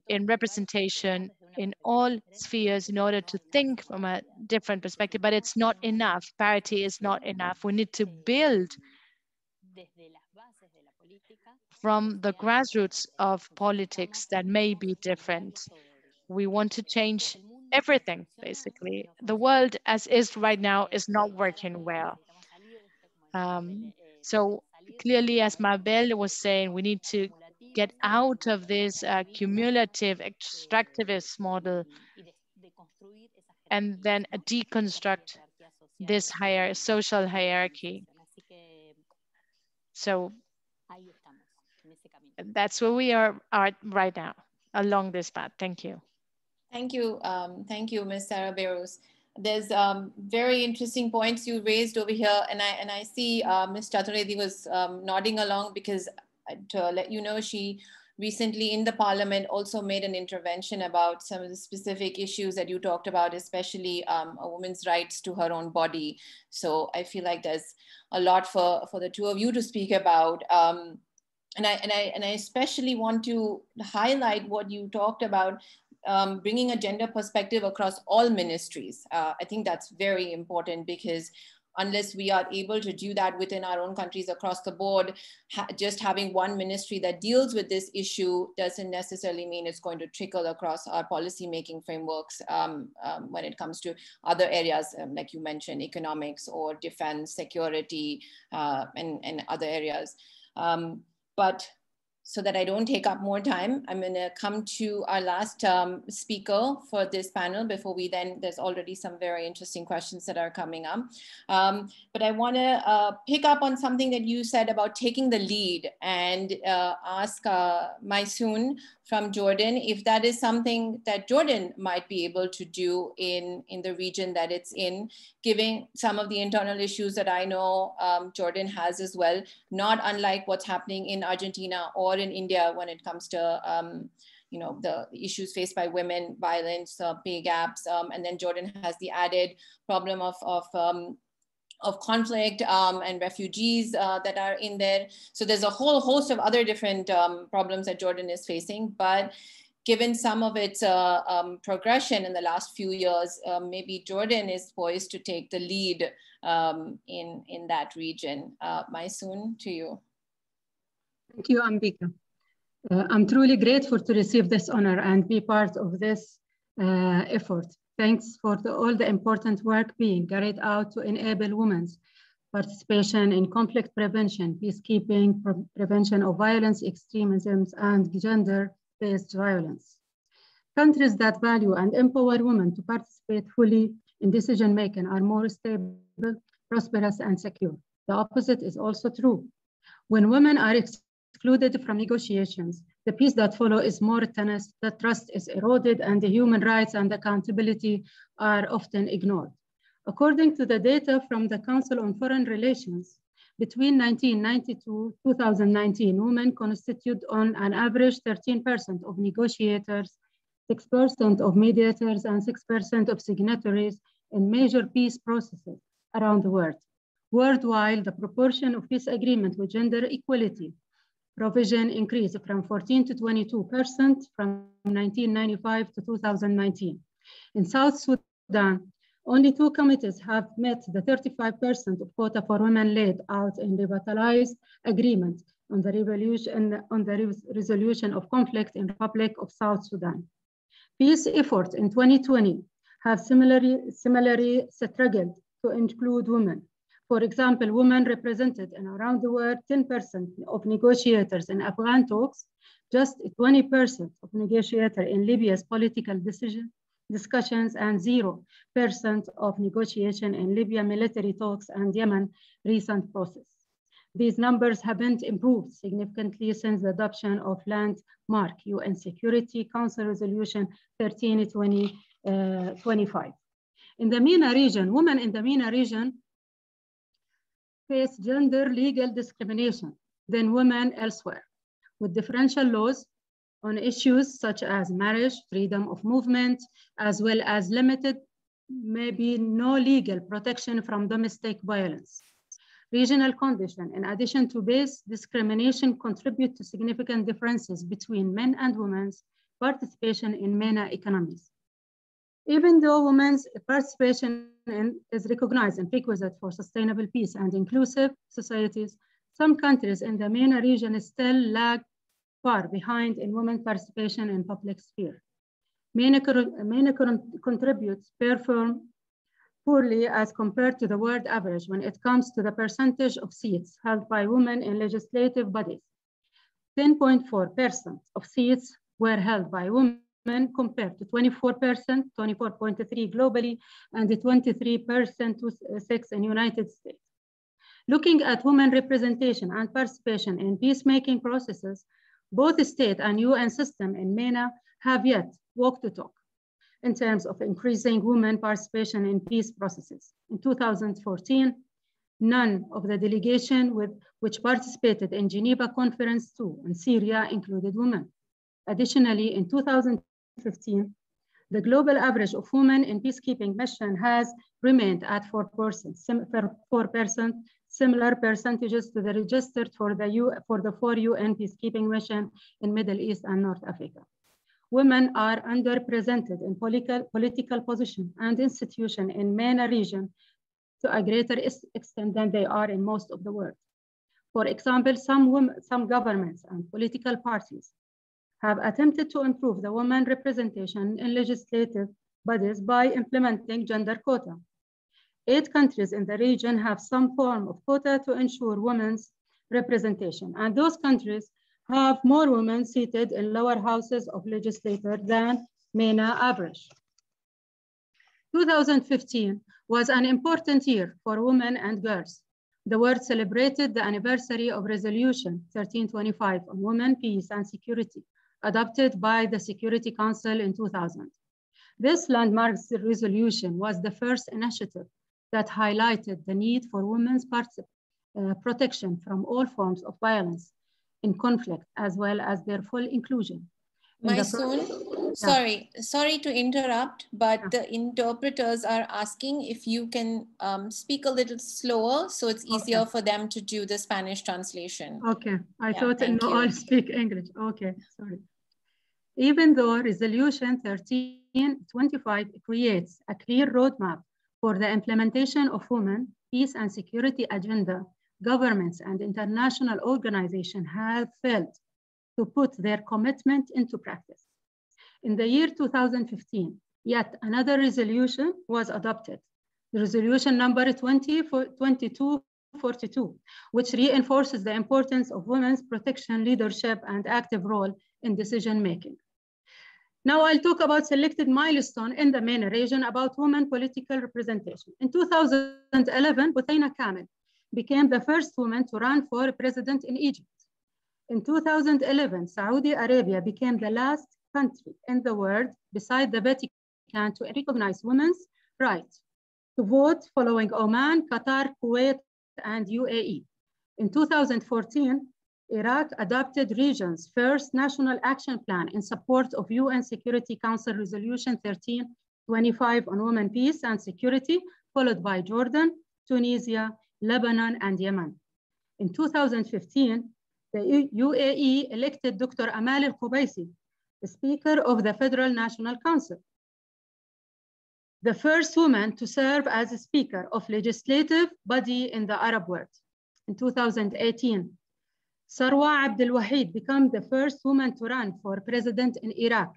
in representation, in all spheres in order to think from a different perspective, but it's not enough. Parity is not enough. We need to build from the grassroots of politics that may be different. We want to change everything, basically. The world as is right now is not working well. Um, so clearly, as Mabel was saying, we need to get out of this uh, cumulative extractivist model and then deconstruct this higher social hierarchy. So that's where we are, are right now along this path. Thank you. Thank you. Um, thank you, Ms. Sarrabayrouse. There's um, very interesting points you raised over here. And I, and I see uh, Ms. Chaturvedi was um, nodding along because to let you know, she recently in the parliament also made an intervention about some of the specific issues that you talked about, especially um, a woman's rights to her own body. So I feel like there's a lot for, for the two of you to speak about. Um, and I, and, I, and I especially want to highlight what you talked about um, bringing a gender perspective across all ministries. Uh, I think that's very important because unless we are able to do that within our own countries across the board, ha just having one ministry that deals with this issue doesn't necessarily mean it's going to trickle across our policy making frameworks um, um, when it comes to other areas, um, like you mentioned, economics or defense, security, uh, and, and other areas. Um, but so that I don't take up more time, I'm gonna come to our last um, speaker for this panel before we then, there's already some very interesting questions that are coming up. Um, but I wanna uh, pick up on something that you said about taking the lead and uh, ask uh, Maysoon from Jordan if that is something that Jordan might be able to do in, in the region that it's in, giving some of the internal issues that I know um, Jordan has as well, not unlike what's happening in Argentina or in India when it comes to um, you know the issues faced by women, violence, uh, pay gaps, um, and then Jordan has the added problem of, of um, of conflict um, and refugees uh, that are in there. So there's a whole host of other different um, problems that Jordan is facing. But given some of its uh, um, progression in the last few years, uh, maybe Jordan is poised to take the lead um, in, in that region. Uh, Maysoon, to you. Thank you, Ambika. Uh, I'm truly grateful to receive this honor and be part of this uh, effort. Thanks for the, all the important work being carried out to enable women's participation in conflict prevention, peacekeeping, pre prevention of violence, extremism, and gender-based violence. Countries that value and empower women to participate fully in decision-making are more stable, prosperous, and secure. The opposite is also true. When women are excluded from negotiations, the peace that follow is more tense, the trust is eroded, and the human rights and accountability are often ignored. According to the data from the Council on Foreign Relations, between 1992 2019, women constitute on an average 13% of negotiators, 6% of mediators, and 6% of signatories in major peace processes around the world. Worldwide, the proportion of peace agreement with gender equality provision increased from 14 to 22% from 1995 to 2019. In South Sudan, only two committees have met the 35% of quota for women laid out in the revitalized agreement on the, revolution, on the resolution of conflict in Republic of South Sudan. Peace efforts in 2020 have similarly, similarly struggled to include women. For example, women represented in around the world 10% of negotiators in Afghan talks, just 20% of negotiators in Libya's political decision discussions, and 0% of negotiation in Libya military talks and Yemen recent process. These numbers haven't improved significantly since the adoption of landmark UN Security Council Resolution 1325. Uh, in the MENA region, women in the MENA region face gender legal discrimination than women elsewhere, with differential laws on issues such as marriage, freedom of movement, as well as limited, maybe no legal protection from domestic violence. Regional condition, in addition to base discrimination, contribute to significant differences between men and women's participation in MENA economies. Even though women's participation in, is recognized and requisite for sustainable peace and inclusive societies, some countries in the MENA region still lag far behind in women participation in public sphere. MENA, MENA contributes perform poorly as compared to the world average when it comes to the percentage of seats held by women in legislative bodies. 10.4% of seats were held by women compared to 24%, 24.3 globally, and 23% to 6 in the United States. Looking at women representation and participation in peacemaking processes, both state and UN system in MENA have yet walked the talk in terms of increasing women participation in peace processes. In 2014, None of the delegation with, which participated in Geneva Conference 2 in Syria included women. Additionally, in 2015, the global average of women in peacekeeping mission has remained at 4%, 4%, similar percentages to the registered for the, U, for the four UN peacekeeping mission in Middle East and North Africa. Women are underrepresented in political, political position and institution in MENA region to a greater extent than they are in most of the world. For example, some, women, some governments and political parties have attempted to improve the woman representation in legislative bodies by implementing gender quota. Eight countries in the region have some form of quota to ensure women's representation, and those countries have more women seated in lower houses of legislature than MENA average. 2015 was an important year for women and girls. The world celebrated the anniversary of Resolution 1325 on Women, Peace, and Security, adopted by the Security Council in 2000. This landmark resolution was the first initiative that highlighted the need for women's uh, protection from all forms of violence in conflict, as well as their full inclusion. Maysoon, yeah. Sorry, sorry to interrupt, but yeah. the interpreters are asking if you can um, speak a little slower so it's easier okay. for them to do the Spanish translation. Okay, I yeah, thought no, all speak English. Okay, sorry. Even though Resolution 1325 creates a clear roadmap for the implementation of women, peace and security agenda, governments and international organizations have failed to put their commitment into practice. In the year 2015, yet another resolution was adopted, resolution number 2242, which reinforces the importance of women's protection, leadership, and active role in decision making. Now I'll talk about selected milestone in the MENA region about women political representation. In 2011, Buthaina Kamel became the first woman to run for president in Egypt. In 2011, Saudi Arabia became the last country in the world beside the Vatican to recognize women's right to vote following Oman, Qatar, Kuwait, and UAE. In 2014, Iraq adopted region's first national action plan in support of UN Security Council Resolution 1325 on women, peace, and security, followed by Jordan, Tunisia, Lebanon, and Yemen. In 2015, the UAE elected Dr. Amal al-Qubaisi, Speaker of the Federal National Council, the first woman to serve as a Speaker of legislative body in the Arab world. In 2018, Sarwa Abdel Wahid became the first woman to run for president in Iraq.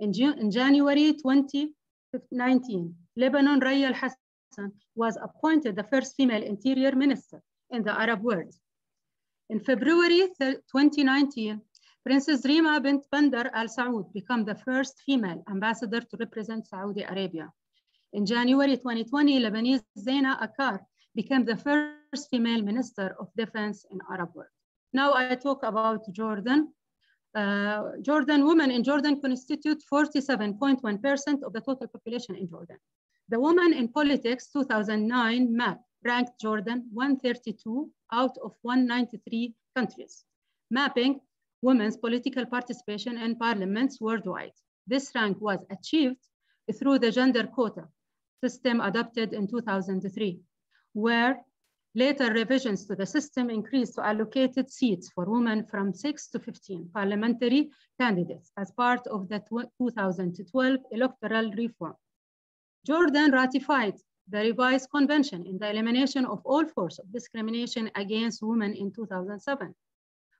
In, in January 2019, Lebanon Raya al-Hassan was appointed the first female interior minister in the Arab world. In February 2019, Princess Rima bint Bandar Al Saud became the first female ambassador to represent Saudi Arabia. In January 2020, Lebanese Zaina Akar became the first female minister of defense in Arab world. Now I talk about Jordan. Uh, Jordan women in Jordan constitute 47.1% of the total population in Jordan. The Women in Politics 2009 map ranked Jordan 132 out of 193 countries, mapping women's political participation in parliaments worldwide. This rank was achieved through the gender quota system adopted in 2003, where Later revisions to the system increased to allocated seats for women from 6 to 15 parliamentary candidates as part of the 2012 electoral reform. Jordan ratified the revised convention in the elimination of all forms of discrimination against women in 2007.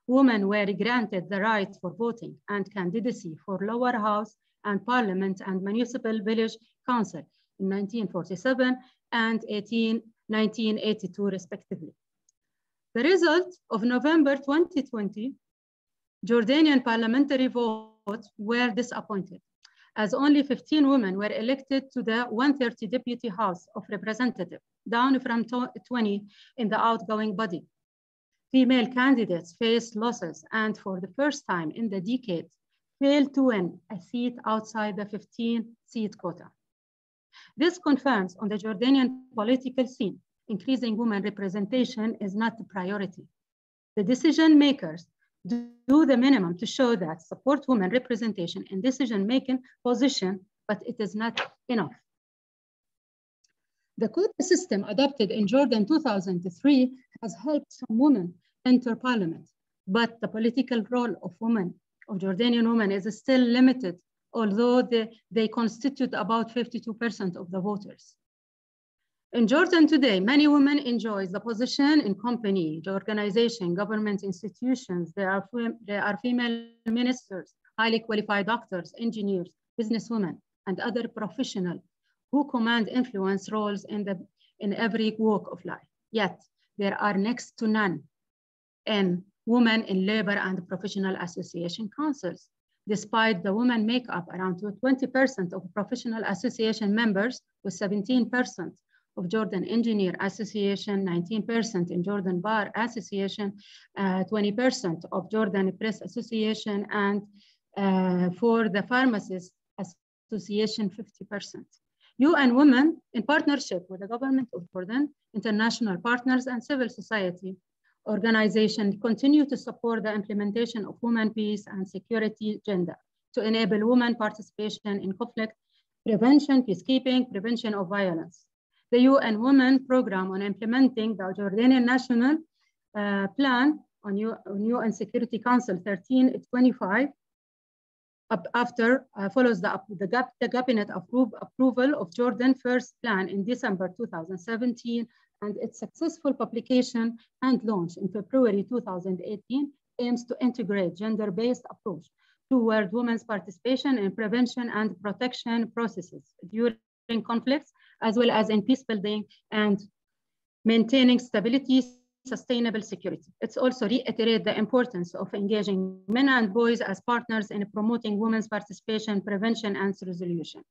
Women were granted the right for voting and candidacy for lower house and parliament and municipal village council in 1947 and 18 1982 respectively. The result of November 2020, Jordanian parliamentary votes were disappointed as only 15 women were elected to the 130 Deputy House of Representatives, down from 20 in the outgoing body. Female candidates faced losses and for the first time in the decade, failed to win a seat outside the 15 seat quota. This confirms on the Jordanian political scene increasing women representation is not the priority. The decision makers do the minimum to show that support women representation in decision-making position, but it is not enough. The quota system adopted in Jordan 2003 has helped some women enter parliament, but the political role of women, of Jordanian women is still limited, although they, they constitute about 52% of the voters. In Jordan today, many women enjoy the position in company, the organization, government institutions. There are, there are female ministers, highly qualified doctors, engineers, businesswomen, and other professionals who command influence roles in, the, in every walk of life. Yet, there are next to none in women in labor and professional association councils. Despite the women make up around 20% of professional association members with 17% of Jordan Engineer Association, 19% in Jordan Bar Association, 20% uh, of Jordan Press Association, and uh, for the Pharmacists Association, 50%. UN Women, in partnership with the government of Jordan, international partners, and civil society organizations, continue to support the implementation of women peace and security agenda to enable women participation in conflict prevention, peacekeeping, prevention of violence. The UN Women Program on implementing the Jordanian National uh, Plan on UN Security Council 1325 after uh, follows the, the, GAP, the cabinet approve, approval of Jordan first plan in December 2017 and its successful publication and launch in February 2018 aims to integrate gender-based approach toward women's participation in prevention and protection processes during conflicts as well as in peace building and maintaining stability, sustainable security. It's also reiterate the importance of engaging men and boys as partners in promoting women's participation, prevention, and resolution.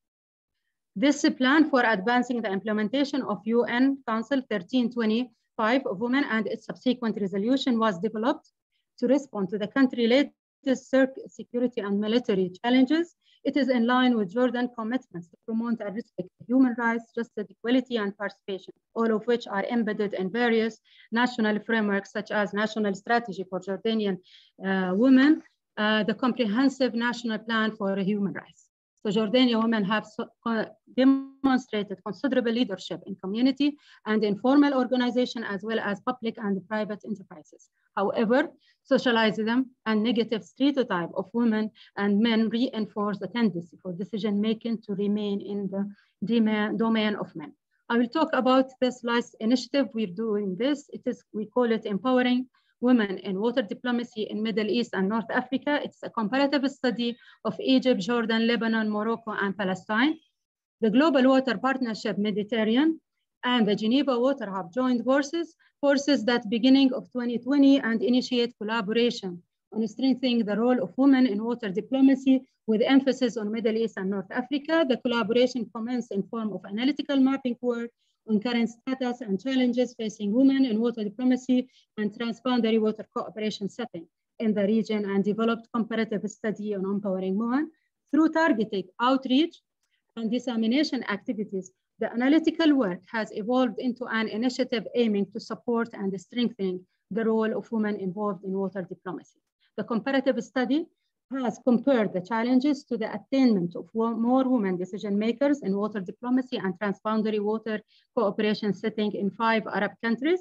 This plan for advancing the implementation of UN Council 1325 of Women and its subsequent resolution was developed to respond to the country latest security and military challenges it is in line with Jordan commitments to promote and respect human rights, justice, equality, and participation, all of which are embedded in various national frameworks, such as National Strategy for Jordanian uh, Women, uh, the Comprehensive National Plan for Human Rights. So Jordanian women have so, uh, demonstrated considerable leadership in community and informal organization, as well as public and private enterprises. However, socialism and negative stereotype of women and men reinforce the tendency for decision making to remain in the domain of men. I will talk about this last initiative. We're doing this. It is, we call it empowering women in water diplomacy in Middle East and North Africa. It's a comparative study of Egypt, Jordan, Lebanon, Morocco, and Palestine. The Global Water Partnership Mediterranean and the Geneva Water Hub joined forces, forces that beginning of 2020 and initiate collaboration on strengthening the role of women in water diplomacy with emphasis on Middle East and North Africa. The collaboration commenced in form of analytical mapping work on current status and challenges facing women in water diplomacy and transboundary water cooperation setting in the region and developed comparative study on empowering women through targeted outreach and dissemination activities. The analytical work has evolved into an initiative aiming to support and strengthen the role of women involved in water diplomacy. The comparative study has compared the challenges to the attainment of more women decision makers in water diplomacy and transboundary water cooperation setting in five Arab countries,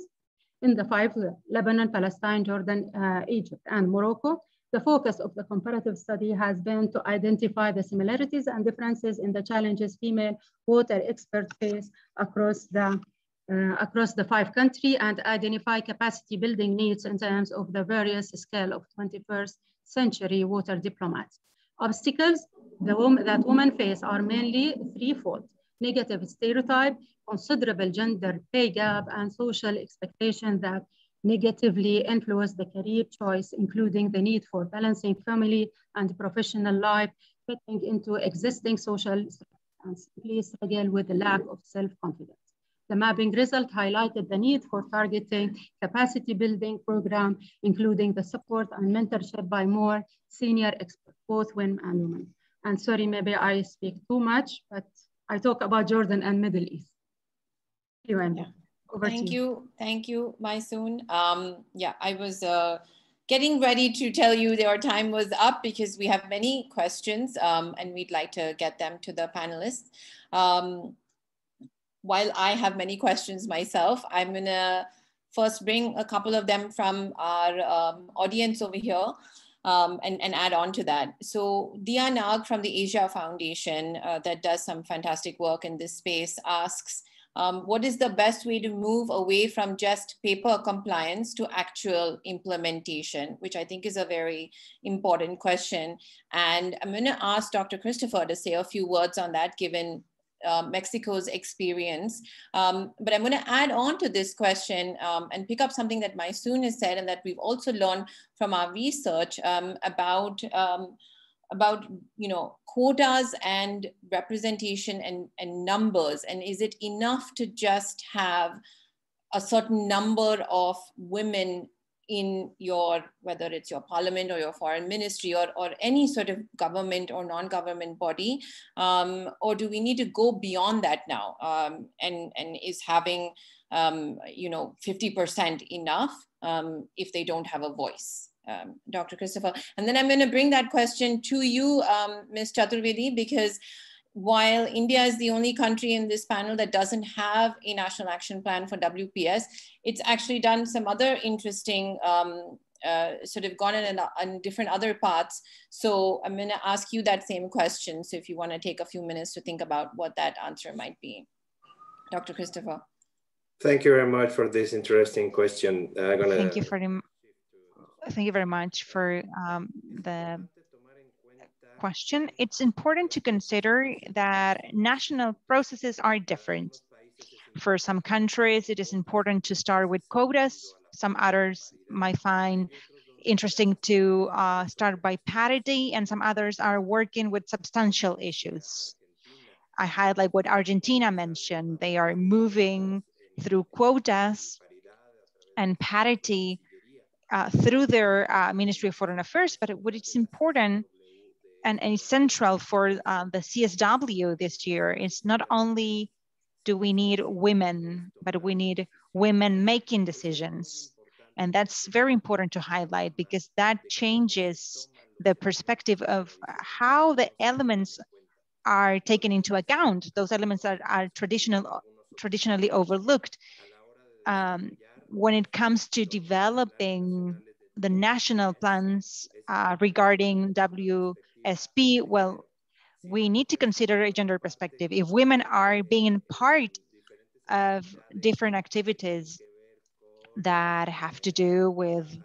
in the five, Lebanon, Palestine, Jordan, uh, Egypt, and Morocco. The focus of the comparative study has been to identify the similarities and differences in the challenges female water experts face across the uh, across the five country and identify capacity building needs in terms of the various scale of 21st century water diplomats. Obstacles that women face are mainly threefold. Negative stereotype, considerable gender pay gap, and social expectation that negatively influence the career choice, including the need for balancing family and professional life, fitting into existing social and simply struggle with the lack of self-confidence. The mapping result highlighted the need for targeting capacity building program, including the support and mentorship by more senior experts, both women and women. And sorry, maybe I speak too much, but I talk about Jordan and Middle East. You yeah. Over Thank you. you. Thank you, Maysoon. Um, yeah, I was uh, getting ready to tell you your time was up because we have many questions um, and we'd like to get them to the panelists. Um, while I have many questions myself, I'm gonna first bring a couple of them from our um, audience over here um, and, and add on to that. So Dia Nag from the Asia Foundation uh, that does some fantastic work in this space asks, um, what is the best way to move away from just paper compliance to actual implementation, which I think is a very important question. And I'm gonna ask Dr. Cristopher to say a few words on that, given uh, Mexico's experience. Um, but I'm going to add on to this question um, and pick up something that Maysoon has said and that we've also learned from our research um, about um, about you know quotas and representation and, and numbers and is it enough to just have a certain number of women in your whether it's your parliament or your foreign ministry or, or any sort of government or non-government body um, or do we need to go beyond that now um, and and is having um, you know 50% enough um, if they don't have a voice um, Dr. Cristopher. And then I'm going to bring that question to you, um, Ms. Chaturvedi, because while India is the only country in this panel that doesn't have a national action plan for WPS, it's actually done some other interesting, um, uh, sort of gone in, in different other paths. So I'm going to ask you that same question. So if you want to take a few minutes to think about what that answer might be. Dr. Cristopher. Thank you very much for this interesting question. Gonna... Thank you for the thank you very much for um, the question. It's important to consider that national processes are different. For some countries, it is important to start with quotas. Some others might find interesting to uh, start by parity, and some others are working with substantial issues. I highlight what Argentina mentioned. They are moving through quotas and parity uh, through their uh, Ministry of Foreign Affairs, but what it's important and, and central for uh, the CSW this year is not only do we need women, but we need women making decisions. And that's very important to highlight because that changes the perspective of how the elements are taken into account, those elements that are traditional, traditionally overlooked. Um, when it comes to developing the national plans uh, regarding WSP, well, we need to consider a gender perspective. If women are being part of different activities that have to do with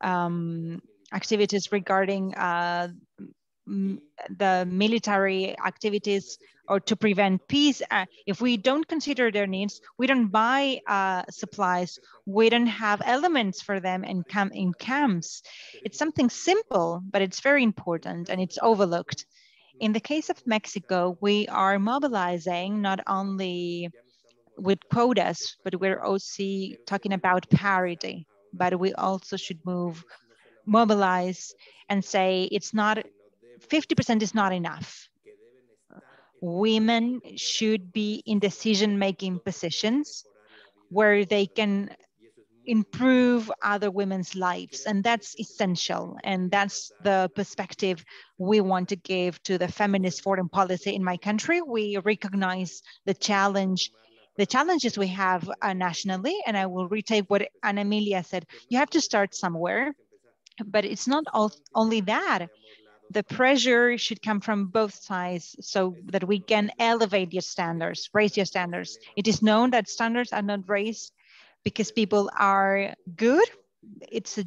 um, activities regarding uh, the military activities or to prevent peace. Uh, if we don't consider their needs, we don't buy uh, supplies, we don't have elements for them in, cam in camps. It's something simple, but it's very important and it's overlooked. In the case of Mexico, we are mobilizing not only with quotas, but we're also talking about parity, but we also should move, mobilize and say it's not 50% is not enough. Women should be in decision-making positions where they can improve other women's lives. And that's essential. And that's the perspective we want to give to the feminist foreign policy in my country. We recognize the challenge, the challenges we have uh, nationally. And I will retake what Ana Emilia said. You have to start somewhere, but it's not all, only that the pressure should come from both sides so that we can elevate your standards, raise your standards. It is known that standards are not raised because people are good. It's a,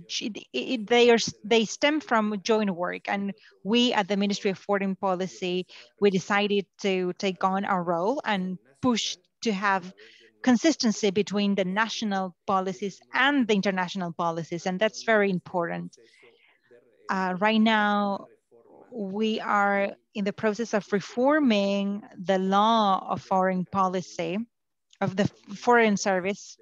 it, they are they stem from joint work, and we at the Ministry of Foreign Policy we decided to take on our role and push to have consistency between the national policies and the international policies, and that's very important. Uh, right now, we are in the process of reforming the law of foreign policy, of the foreign service,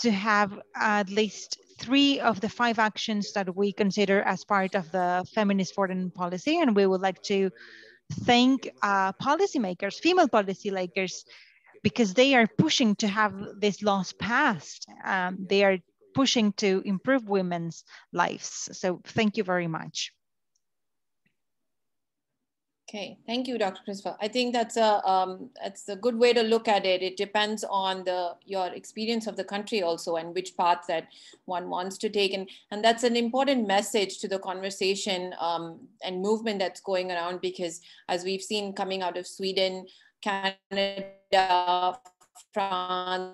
to have at least three of the five actions that we consider as part of the feminist foreign policy. And we would like to thank uh, policymakers, female policymakers, because they are pushing to have this laws passed. Um, they are pushing to improve women's lives. So thank you very much. Okay, thank you, Dr. Cristopher. I think that's a um, that's a good way to look at it. It depends on the your experience of the country also and which path that one wants to take, and and that's an important message to the conversation um, and movement that's going around because as we've seen coming out of Sweden, Canada, France,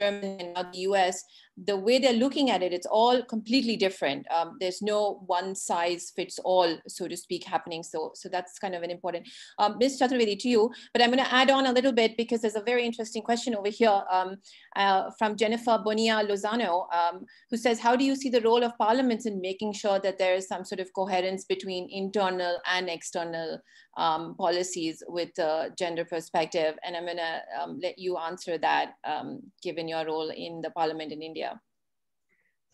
Germany, and now the US, the way they're looking at it, it's all completely different. Um, there's no one size fits all, so to speak, happening. So, so that's kind of an important. Um, Ms. Chaturvedi, to you, but I'm going to add on a little bit because there's a very interesting question over here um, uh, from Jennifer Bonilla Lozano, um, who says, how do you see the role of parliaments in making sure that there is some sort of coherence between internal and external um, policies with a gender perspective? And I'm going to um, let you answer that, given your role in the parliament in India.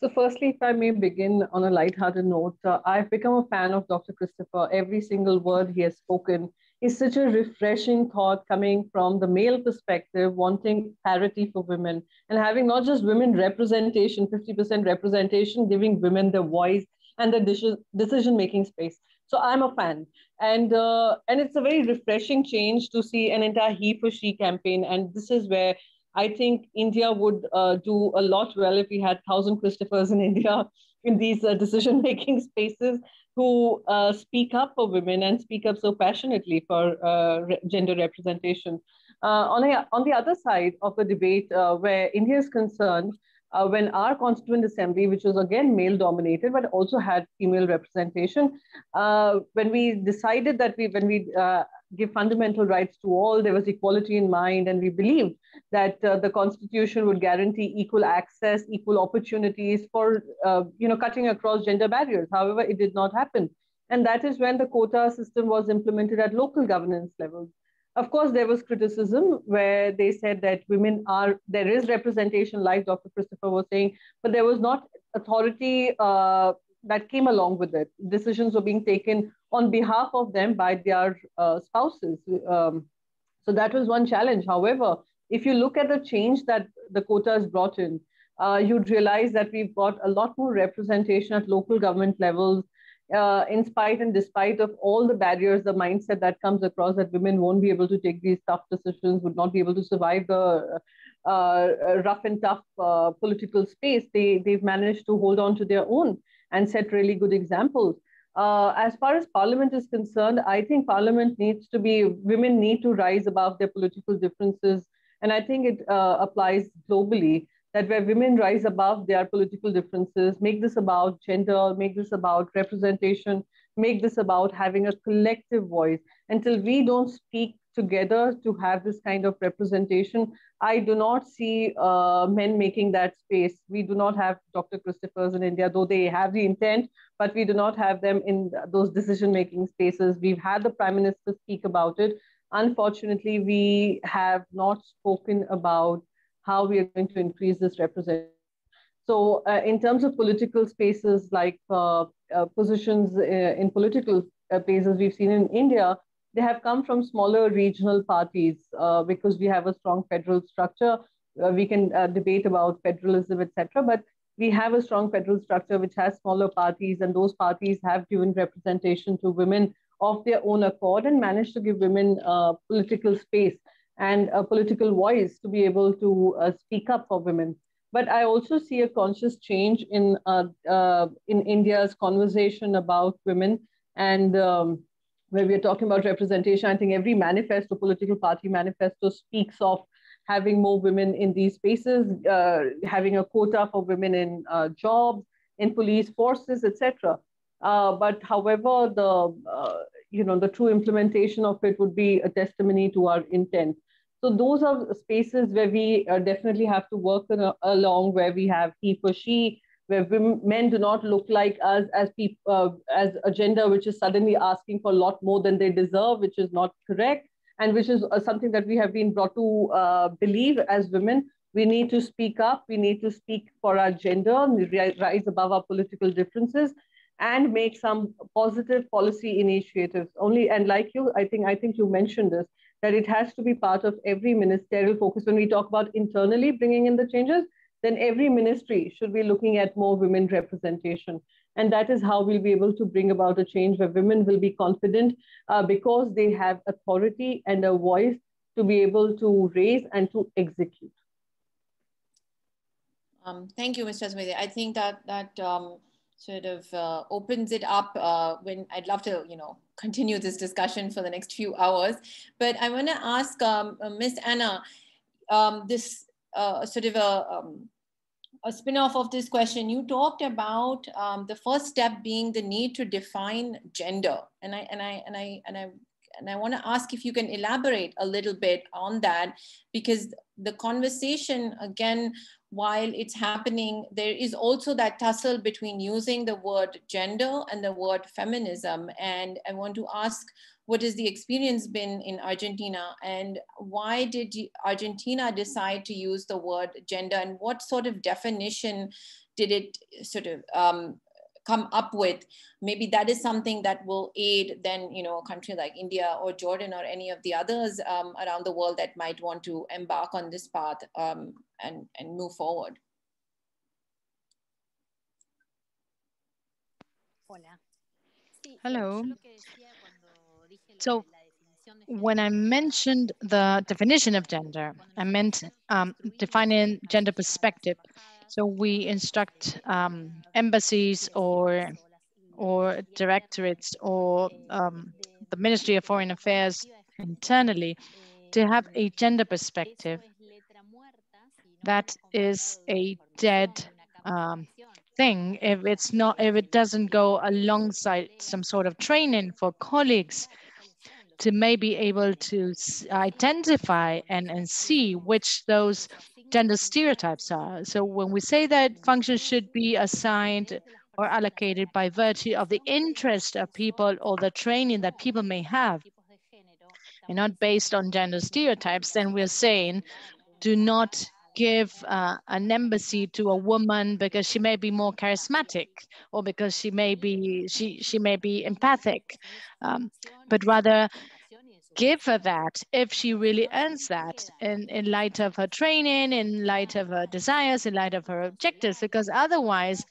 So firstly, if I may begin on a light-hearted note, uh, I've become a fan of Dr. Cristopher. Every single word he has spoken is such a refreshing thought coming from the male perspective, wanting parity for women and having not just women representation, 50% representation, giving women the voice and the decision-making space. So I'm a fan. And, uh, and it's a very refreshing change to see an entire he for she campaign. And this is where I think India would uh, do a lot well if we had 1,000 Cristophers in India in these uh, decision making spaces who uh, speak up for women and speak up so passionately for uh, re- gender representation. Uh, on, a, on the other side of the debate, uh, where India is concerned, when our Constituent Assembly, which was again male dominated, but also had female representation, when we decided that we, when we give fundamental rights to all. There was equality in mind, and we believed that uh, the constitution would guarantee equal access, equal opportunities for uh, you know cutting across gender barriers. However, it did not happen, and that is when the quota system was implemented at local governance levels. Of course, there was criticism where they said that women are there is representation, like Dr. Cristopher was saying, but there was not authority uh, that came along with it. Decisions were being taken on behalf of them by their uh, spouses. Um, so that was one challenge. However, if you look at the change that the quota has brought in, uh, you'd realize that we've got a lot more representation at local government levels, uh, in spite and despite of all the barriers, the mindset that comes across that women won't be able to take these tough decisions, would not be able to survive the uh, rough and tough uh, political space, they, they've managed to hold on to their own and set really good examples. Uh, as far as parliament is concerned, I think parliament needs to be, women need to rise above their political differences. And I think it uh, applies globally that where women rise above their political differences, make this about gender, make this about representation, make this about having a collective voice. Until we don't speak together to have this kind of representation, I do not see uh, men making that space. We do not have Dr. Cristophers in India, though they have the intent, but we do not have them in those decision making spaces. We've had the Prime Minister speak about it. Unfortunately, we have not spoken about how we are going to increase this representation. So, uh, in terms of political spaces like uh, uh positions uh, in political uh, spaces we've seen in India, they have come from smaller regional parties uh, because we have a strong federal structure. Uh, we can uh, debate about federalism, etc. But we have a strong federal structure which has smaller parties, and those parties have given representation to women of their own accord and managed to give women uh, political space and a political voice to be able to uh, speak up for women. But I also see a conscious change in uh, in India's conversation about women and um, where we are talking about representation, I think every manifesto, political party manifesto speaks of having more women in these spaces, uh, having a quota for women in uh, jobs, in police forces, etc. Uh, but however, the uh, you know the true implementation of it would be a testimony to our intent. So those are spaces where we uh, definitely have to work a, along, where we have he for she, where women, men do not look like us as people uh, as a gender which is suddenly asking for a lot more than they deserve, which is not correct, and which is uh, something that we have been brought to uh, believe as women. We need to speak up. We need to speak for our gender, rise above our political differences, and make some positive policy initiatives. Only and like you, I think I think you mentioned this that it has to be part of every ministerial focus. When we talk about internally bringing in the changes, then every ministry should be looking at more women representation. And that is how we'll be able to bring about a change where women will be confident uh, because they have authority and a voice to be able to raise and to execute. Um, thank you, Mr. Smith. I think that that um, sort of uh, opens it up uh, when I'd love to, you know, continue this discussion for the next few hours. But I want to ask um, uh, Miss Ana, um, this uh, sort of a, um, a spin-off of this question. You talked about um, the first step being the need to define gender, and I and I and I and I and I want to ask if you can elaborate a little bit on that because the conversation again while it's happening, there is also that tussle between using the word gender and the word feminism. And I want to ask, what has the experience been in Argentina? And why did Argentina decide to use the word gender? And what sort of definition did it sort of um, come up with? Maybe that is something that will aid then you know a country like india or jordan or any of the others um, around the world that might want to embark on this path um, and and move forward. Hello so when I mentioned the definition of gender, I meant um, defining gender perspective so we instruct um, embassies or or directorates or um, the Ministry of Foreign Affairs internally to have a gender perspective. That is a dead um, thing if it's not if it doesn't go alongside some sort of training for colleagues to maybe able to identify and, and see which those gender stereotypes are. So when we say that functions should be assigned or allocated by virtue of the interest of people or the training that people may have, and not based on gender stereotypes, then we're saying do not give uh, an embassy to a woman because she may be more charismatic or because she may be she she may be empathic, um, but rather give her that if she really earns that in, in light of her training, in light of her desires, in light of her objectives, because otherwise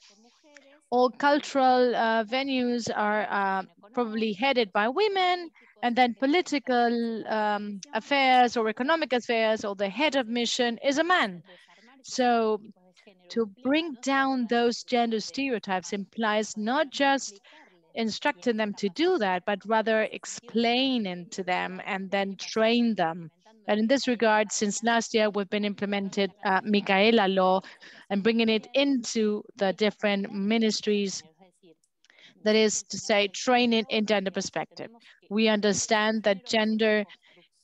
all cultural uh, venues are uh, probably headed by women and then political um, affairs or economic affairs or the head of mission is a man. So to bring down those gender stereotypes implies not just instructing them to do that, but rather explaining to them and then train them. And in this regard, since last year, we've been implemented uh, Micaela law and bringing it into the different ministries. That is to say, training in gender perspective. We understand that gender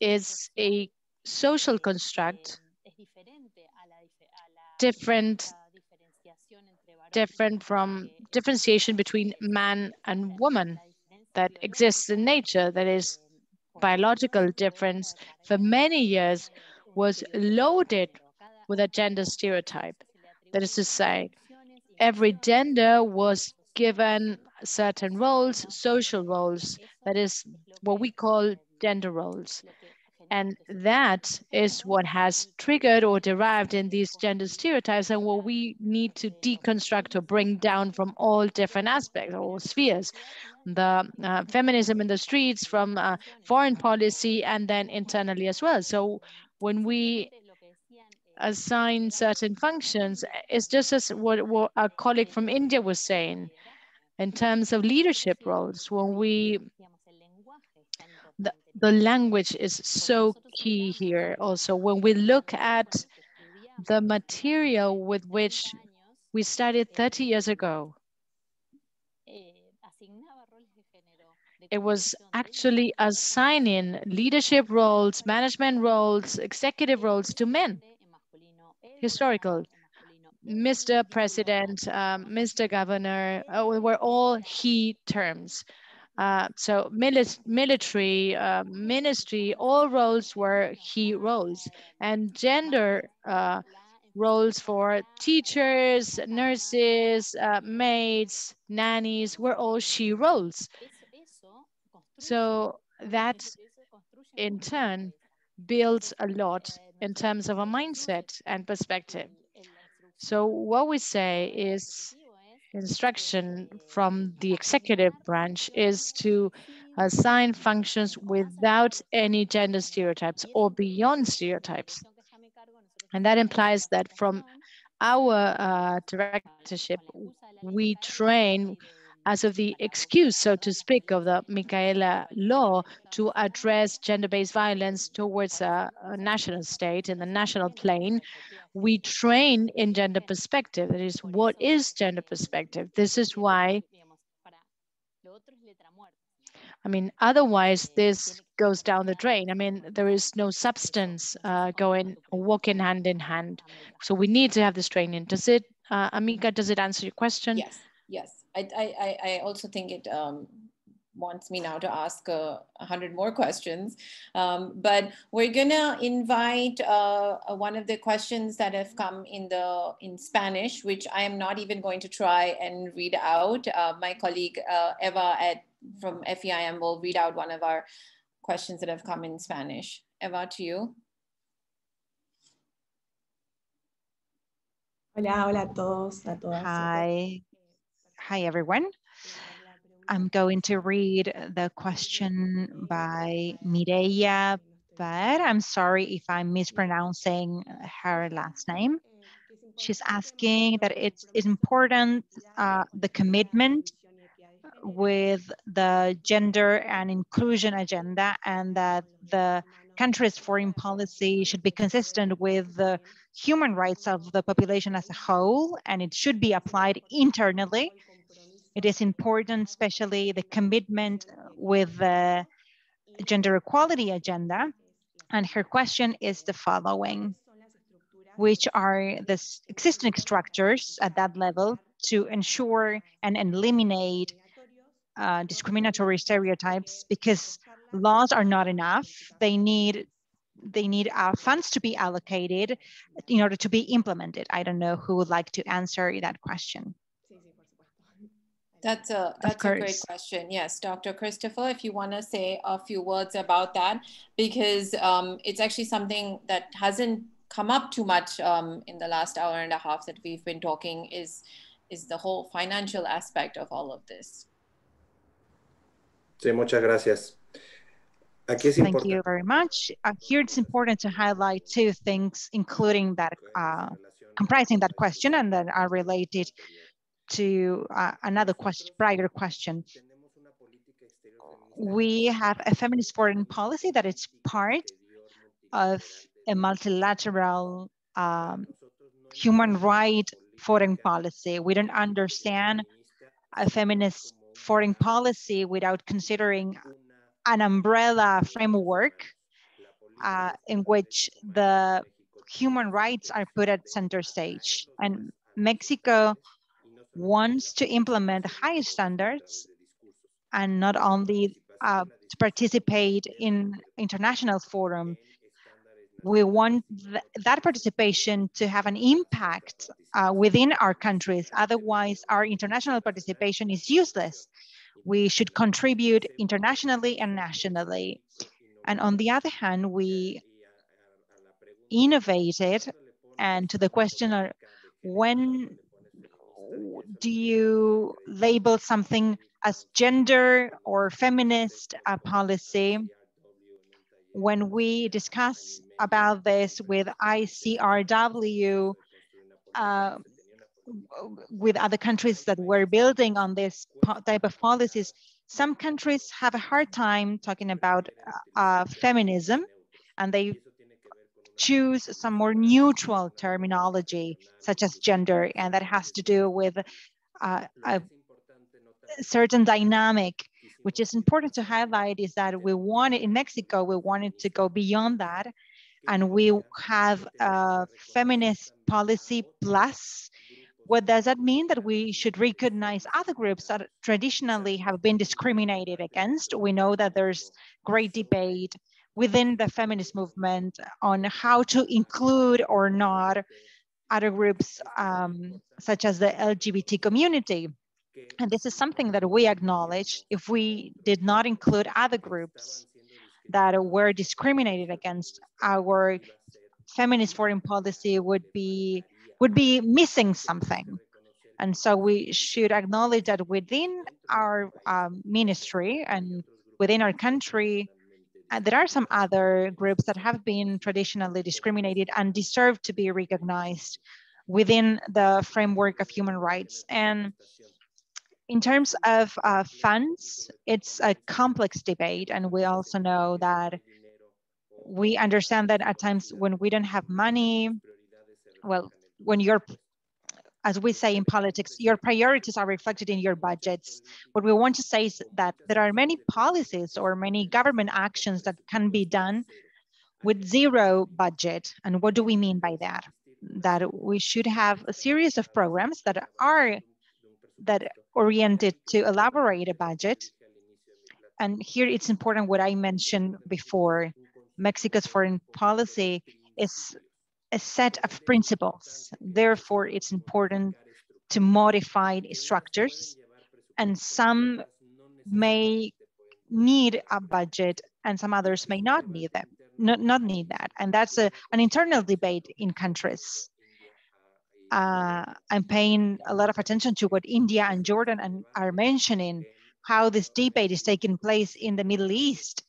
is a social construct different different from differentiation between man and woman that exists in nature, that is biological difference for many years was loaded with a gender stereotype. That is to say, every gender was given certain roles, social roles, that is what we call gender roles. And that is what has triggered or derived in these gender stereotypes and what we need to deconstruct or bring down from all different aspects or spheres. The uh, feminism in the streets from uh, foreign policy and then internally as well. So when we assign certain functions, it's just as what, what a colleague from India was saying in terms of leadership roles, when we the, the language is so key here also. When we look at the material with which we started 30 years ago, it was actually assigning leadership roles, management roles, executive roles to men, historical. Mr. President, um, Mr. Governor, uh, were all he terms. Uh, so mili military, uh, ministry, all roles were he roles and gender uh, roles for teachers, nurses, uh, maids, nannies were all she roles. So that in turn builds a lot in terms of a mindset and perspective. So what we say is instruction from the executive branch is to assign functions without any gender stereotypes or beyond stereotypes. And that implies that from our uh, directorship, we train as of the excuse, so to speak, of the Micaela law to address gender-based violence towards a, a, national state in the national plane, we train in gender perspective. That is, what is gender perspective? This is why, I mean, otherwise this goes down the drain. I mean, there is no substance uh, going, walking hand in hand. So we need to have this training. Does it, uh, Ambika, does it answer your question? Yes, yes. I, I, I also think it um, wants me now to ask uh, a uh, hundred more questions. Um, but we're gonna invite uh, uh, one of the questions that have come in the in Spanish, which I am not even going to try and read out. Uh, my colleague uh, Eva at from FEIM will read out one of our questions that have come in Spanish. Eva, to you. Hola, hola a todos, a todas. Hi, Hi, everyone. I'm going to read the question by Mireia, but I'm sorry if I'm mispronouncing her last name. She's asking that it's, important, uh, the commitment with the gender and inclusion agenda and that the country's foreign policy should be consistent with the human rights of the population as a whole, and it should be applied internally it is important, especially the commitment with the gender equality agenda. And her question is the following, which are the existing structures at that level to ensure and eliminate uh, discriminatory stereotypes because laws are not enough. They need they need uh, funds to be allocated in order to be implemented. I don't know who would like to answer that question. That's a that's a great question. Yes, Dr. Cristopher, if you want to say a few words about that, because um, it's actually something that hasn't come up too much um, in the last hour and a half that we've been talking is is the whole financial aspect of all of this. Sí, muchas gracias. Aquí es Thank you very much. Uh, here it's important to highlight two things, including that, uh, comprising that question and that are related to uh, another question, prior question. We have a feminist foreign policy that is part of a multilateral um, human right foreign policy. We don't understand a feminist foreign policy without considering an umbrella framework uh, in which the human rights are put at center stage. And Mexico wants to implement high standards and not only uh, to participate in international forum. We want th that participation to have an impact uh, within our countries. Otherwise, our international participation is useless. We should contribute internationally and nationally. And on the other hand, we innovated and to the question of when do you label something as gender or feminist policy? When we discuss about this with ICRW, uh, with other countries that were building on this type of policies, some countries have a hard time talking about uh, feminism and they choose some more neutral terminology, such as gender, and that has to do with uh, a certain dynamic, which is important to highlight is that we wanted, in Mexico, we wanted to go beyond that, and we have a feminist policy plus. What does that mean? That we should recognize other groups that traditionally have been discriminated against. We know that there's great debate within the feminist movement on how to include or not other groups um, such as the LGBT community. And this is something that we acknowledge if we did not include other groups that were discriminated against, our feminist foreign policy would be would be missing something. And so we should acknowledge that within our um, ministry and within our country, uh, there are some other groups that have been traditionally discriminated and deserve to be recognized within the framework of human rights. And in terms of uh, funds, it's a complex debate. And we also know that we understand that at times when we don't have money, well, when you're as we say in politics, your priorities are reflected in your budgets. What we want to say is that there are many policies or many government actions that can be done with zero budget. And what do we mean by that? That we should have a series of programs that are that oriented to elaborate a budget. And here it's important what I mentioned before. Mexico's foreign policy is a set of principles. Therefore, it's important to modify structures and some may need a budget and some others may not need them, not, not need that. And that's a, an internal debate in countries. Uh, I'm paying a lot of attention to what India and Jordan and are mentioning, how this debate is taking place in the Middle East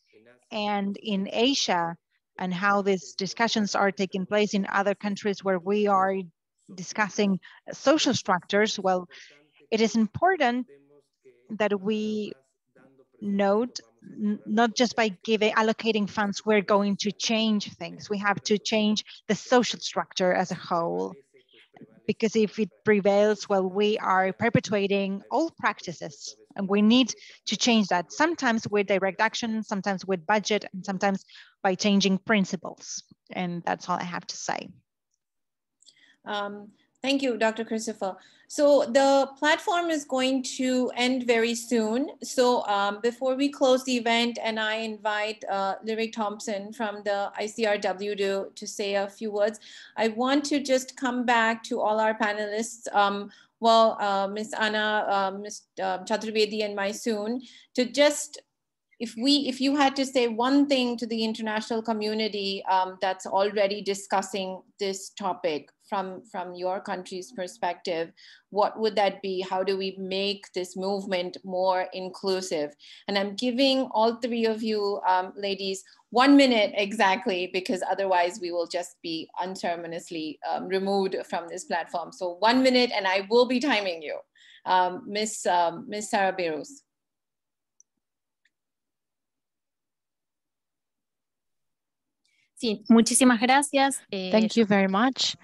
and in Asia and how these discussions are taking place in other countries where we are discussing social structures, well, it is important that we note not just by giving allocating funds we're going to change things. We have to change the social structure as a whole. Because if it prevails well we are perpetuating old practices and we need to change that sometimes with direct action, sometimes with budget, and sometimes by changing principles. And that's all I have to say. Um, thank you, Dr. Cristopher. So the platform is going to end very soon. So um, before we close the event and I invite uh, Lyric Thompson from the ICRW to, to say a few words, I want to just come back to all our panelists um, well, uh, Ms. Ana, uh, Ms. Uh, Chaturvedi and Maysoon, to just, if we, if you had to say one thing to the international community um, that's already discussing this topic from, from your country's perspective, what would that be? How do we make this movement more inclusive? And I'm giving all three of you um, ladies one minute exactly, because otherwise we will just be unceremoniously um, removed from this platform. So one minute and I will be timing you. Um, Miss, um, Miss Sarrabayrouse. Sí, muchísimas gracias. Eh, Thank you very much.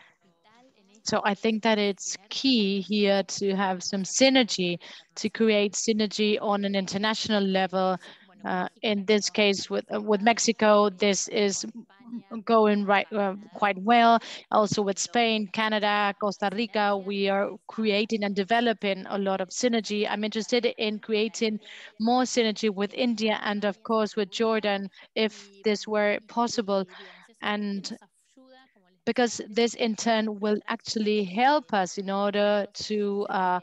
So I think that it's key here to have some synergy, to create synergy on an international level uh, in this case, with uh, with Mexico, this is going right uh, quite well. Also with Spain, Canada, Costa Rica, we are creating and developing a lot of synergy. I'm interested in creating more synergy with India and of course with Jordan, if this were possible. And because this in turn will actually help us in order to uh,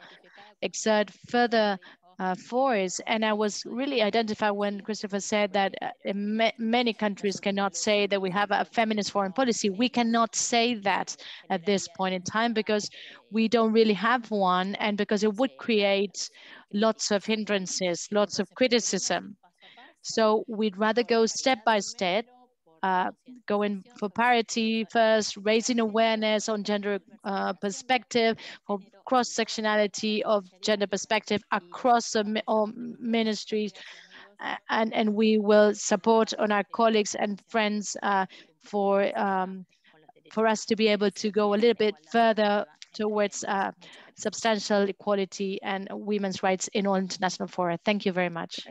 exert further uh, force. And I was really identified when Cristopher said that uh, ma many countries cannot say that we have a feminist foreign policy. We cannot say that at this point in time because we don't really have one and because it would create lots of hindrances, lots of criticism. So we'd rather go step by step uh, going for parity first, raising awareness on gender uh, perspective, for cross-sectionality of gender perspective across the all ministries. And, and we will support on our colleagues and friends uh, for, um, for us to be able to go a little bit further towards uh, substantial equality and women's rights in all international fora. Thank you very much.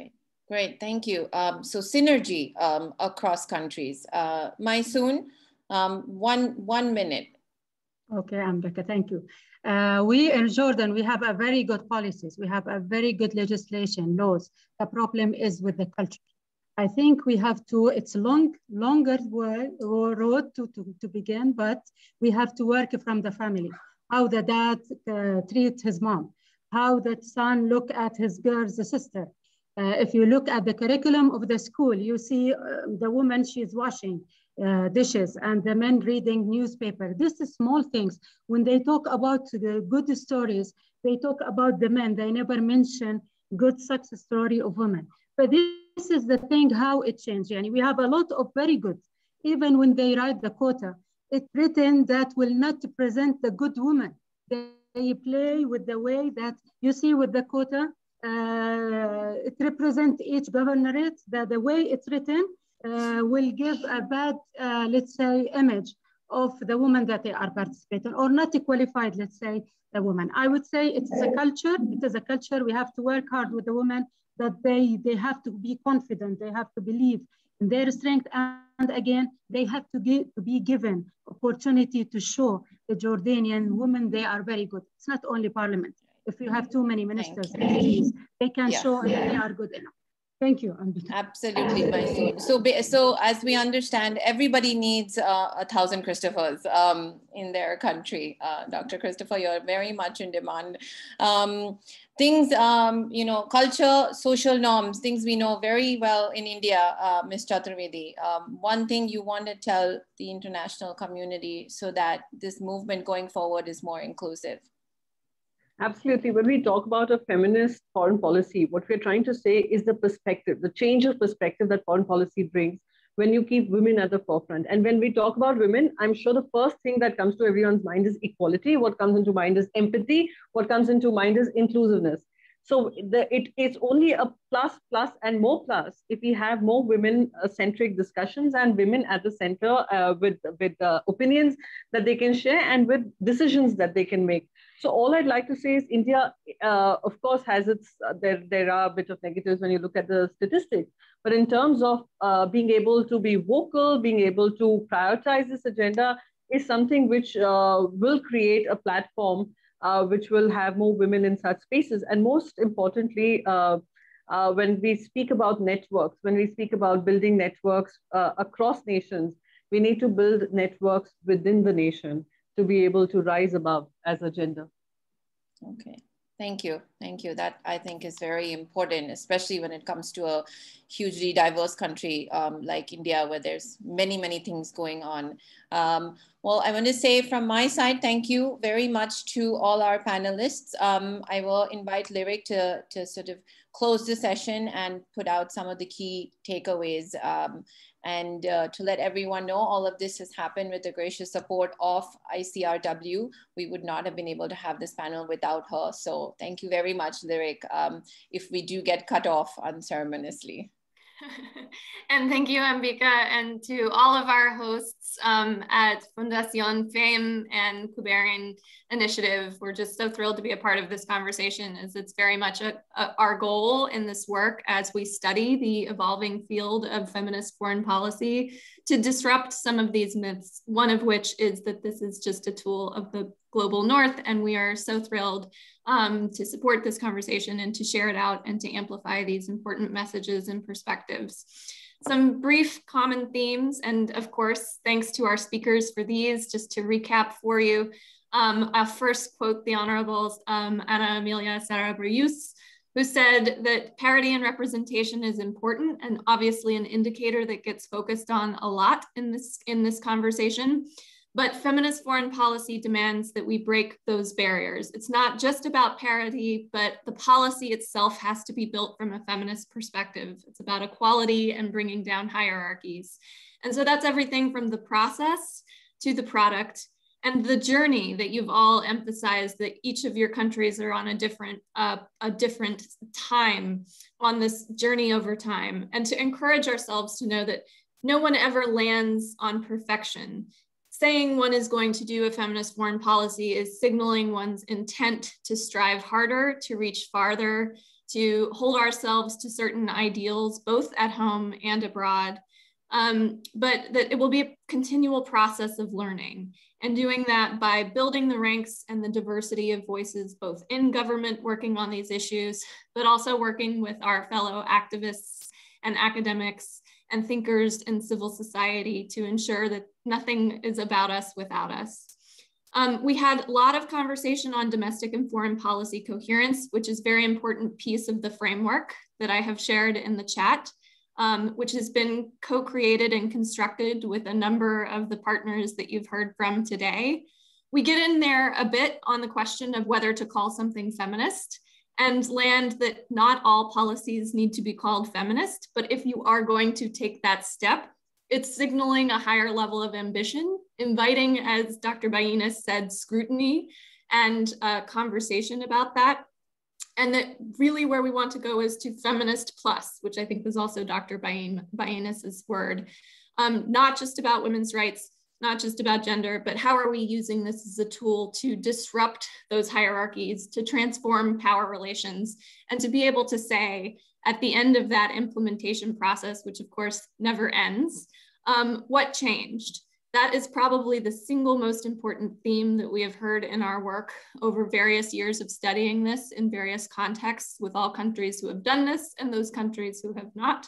Great, thank you. Um, so synergy um, across countries. Uh, Maysoon, um, one, one minute. Okay, Ambika, thank you. Uh, we in Jordan, we have a very good policies. We have a very good legislation, laws. The problem is with the culture. I think we have to, it's long, longer road to, to, to begin, but we have to work from the family. How the dad uh, treats his mom, how the son look at his girl's sister, Uh, if you look at the curriculum of the school, you see uh, the woman, she's washing uh, dishes and the men reading newspaper. This is small things. When they talk about the good stories, they talk about the men. They never mention good success story of women. But this is the thing, how it changed. Yani we have a lot of very good, even when they write the quota, it's written that will not present the good woman. They play with the way that you see with the quota, it represents each governorate, that the way it's written uh, will give a bad, uh, let's say, image of the woman that they are participating or not qualified, let's say, the woman. I would say it is a culture. It is a culture. We have to work hard with the women that they, they have to be confident. They have to believe in their strength. And again, they have to, give, to be given opportunity to show the Jordanian women, they are very good. It's not only parliament if you have too many ministers, they can yeah. show yeah. they are good enough. Thank you, Ambika. Absolutely, Maysoon. So, so as we understand, everybody needs uh, a thousand Cristophers um, in their country. Uh, Dr. Cristopher, you're very much in demand. Um, things, um, you know, culture, social norms, things we know very well in India, uh, Ms. Chaturvedi. Um, one thing you want to tell the international community so that this movement going forward is more inclusive. Absolutely. When we talk about a feminist foreign policy, what we're trying to say is the perspective, the change of perspective that foreign policy brings when you keep women at the forefront. And when we talk about women, I'm sure the first thing that comes to everyone's mind is equality. What comes into mind is empathy. What comes into mind is inclusiveness. So the, it is only a plus, plus, and more plus if we have more women-centric discussions and women at the center uh, with with uh, opinions that they can share and with decisions that they can make. So all I'd like to say is India, uh, of course, has its, uh, there, there are a bit of negatives when you look at the statistics, but in terms of uh, being able to be vocal, being able to prioritize this agenda is something which uh, will create a platform uh, which will have more women in such spaces. And most importantly, uh, when we speak about networks, when we speak about building networks across nations, we need to build networks within the nation to be able to rise above as a gender. Okay. Thank you. Thank you. That I think is very important, especially when it comes to a hugely diverse country um, like India, where there's many, many things going on. Um, well, I want to say from my side, thank you very much to all our panelists. Um, I will invite Lyric to, to sort of close the session and put out some of the key takeaways um, and uh, to let everyone know, all of this has happened with the gracious support of ICRW. We would not have been able to have this panel without her. So thank you very much, Lyric, um, if we do get cut off unceremoniously. and thank you, Ambika, and to all of our hosts um, at Fundación FEIM and Kubernein Initiative. We're just so thrilled to be a part of this conversation as it's very much a, a, our goal in this work as we study the evolving field of feminist foreign policy to disrupt some of these myths, one of which is that this is just a tool of the global north. And we are so thrilled um, to support this conversation and to share it out and to amplify these important messages and perspectives. Some brief common themes, and of course, thanks to our speakers for these, just to recap for you. Um, I'll first quote the Honorable um, Ana Emilia Sarrabayrouse, who said that parity and representation is important and obviously an indicator that gets focused on a lot in this, in this conversation. But feminist foreign policy demands that we break those barriers. It's not just about parity, but the policy itself has to be built from a feminist perspective. It's about equality and bringing down hierarchies. And so that's everything from the process to the product and the journey that you've all emphasized that each of your countries are on a different uh, a different time on this journey over time and to encourage ourselves to know that no one ever lands on perfection saying one is going to do a feminist foreign policy is signaling one's intent to strive harder, to reach farther, to hold ourselves to certain ideals, both at home and abroad. Um, but that it will be a continual process of learning and doing that by building the ranks and the diversity of voices, both in government working on these issues, but also working with our fellow activists and academics and thinkers in civil society to ensure that nothing is about us without us. Um, we had a lot of conversation on domestic and foreign policy coherence, which is very important piece of the framework that I have shared in the chat, um, which has been co-created and constructed with a number of the partners that you've heard from today. We get in there a bit on the question of whether to call something feminist and land that not all policies need to be called feminist, but if you are going to take that step, it's signaling a higher level of ambition, inviting, as Dr. Ballinas said, scrutiny and a conversation about that. And that really where we want to go is to feminist plus, which I think was also Dr. Ballinas's word, um, not just about women's rights, not just about gender, but how are we using this as a tool to disrupt those hierarchies, to transform power relations, and to be able to say, at the end of that implementation process, which of course never ends, um, what changed? That is probably the single most important theme that we have heard in our work over various years of studying this in various contexts with all countries who have done this and those countries who have not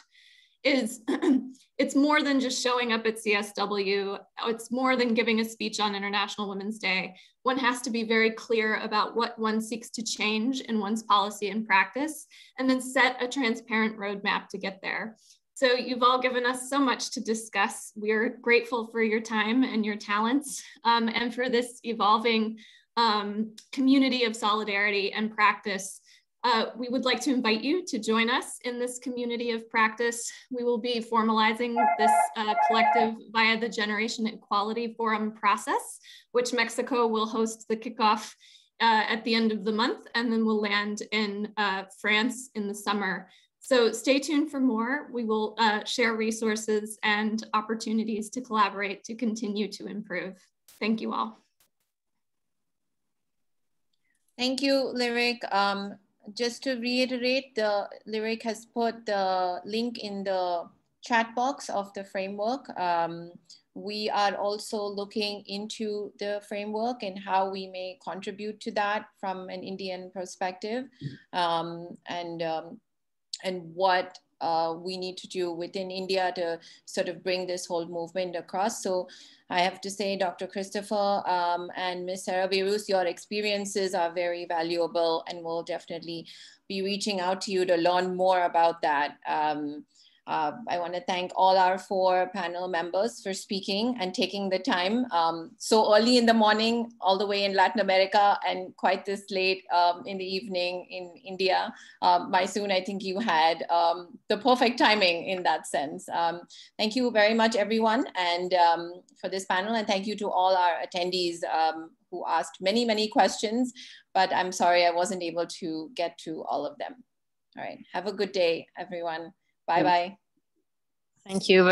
is it's more than just showing up at CSW. It's more than giving a speech on International Women's Day. One has to be very clear about what one seeks to change in one's policy and practice, and then set a transparent roadmap to get there. So you've all given us so much to discuss. We're grateful for your time and your talents um, and for this evolving um, community of solidarity and practice uh, we would like to invite you to join us in this community of practice. We will be formalizing this uh, collective via the Generation Equality Forum process, which Mexico will host the kickoff uh, at the end of the month, and then we'll land in uh, France in the summer. So stay tuned for more. We will uh, share resources and opportunities to collaborate to continue to improve. Thank you all. Thank you, Lyric. Um, just to reiterate, the Lyric has put the link in the chat box of the framework. Um, we are also looking into the framework and how we may contribute to that from an Indian perspective um, and, um, and what uh, we need to do within India to sort of bring this whole movement across. So I have to say, Dr. Cristopher um, and Ms. Sarrabayrouse, your experiences are very valuable and we'll definitely be reaching out to you to learn more about that. Um, uh, I want to thank all our four panel members for speaking and taking the time um, so early in the morning, all the way in Latin America, and quite this late um, in the evening in India. Um, Maysoon, I think you had um, the perfect timing in that sense. Um, thank you very much, everyone, and um, for this panel, and thank you to all our attendees who asked many, many questions, but I'm sorry I wasn't able to get to all of them. All right, have a good day, everyone. Bye bye. Thank you.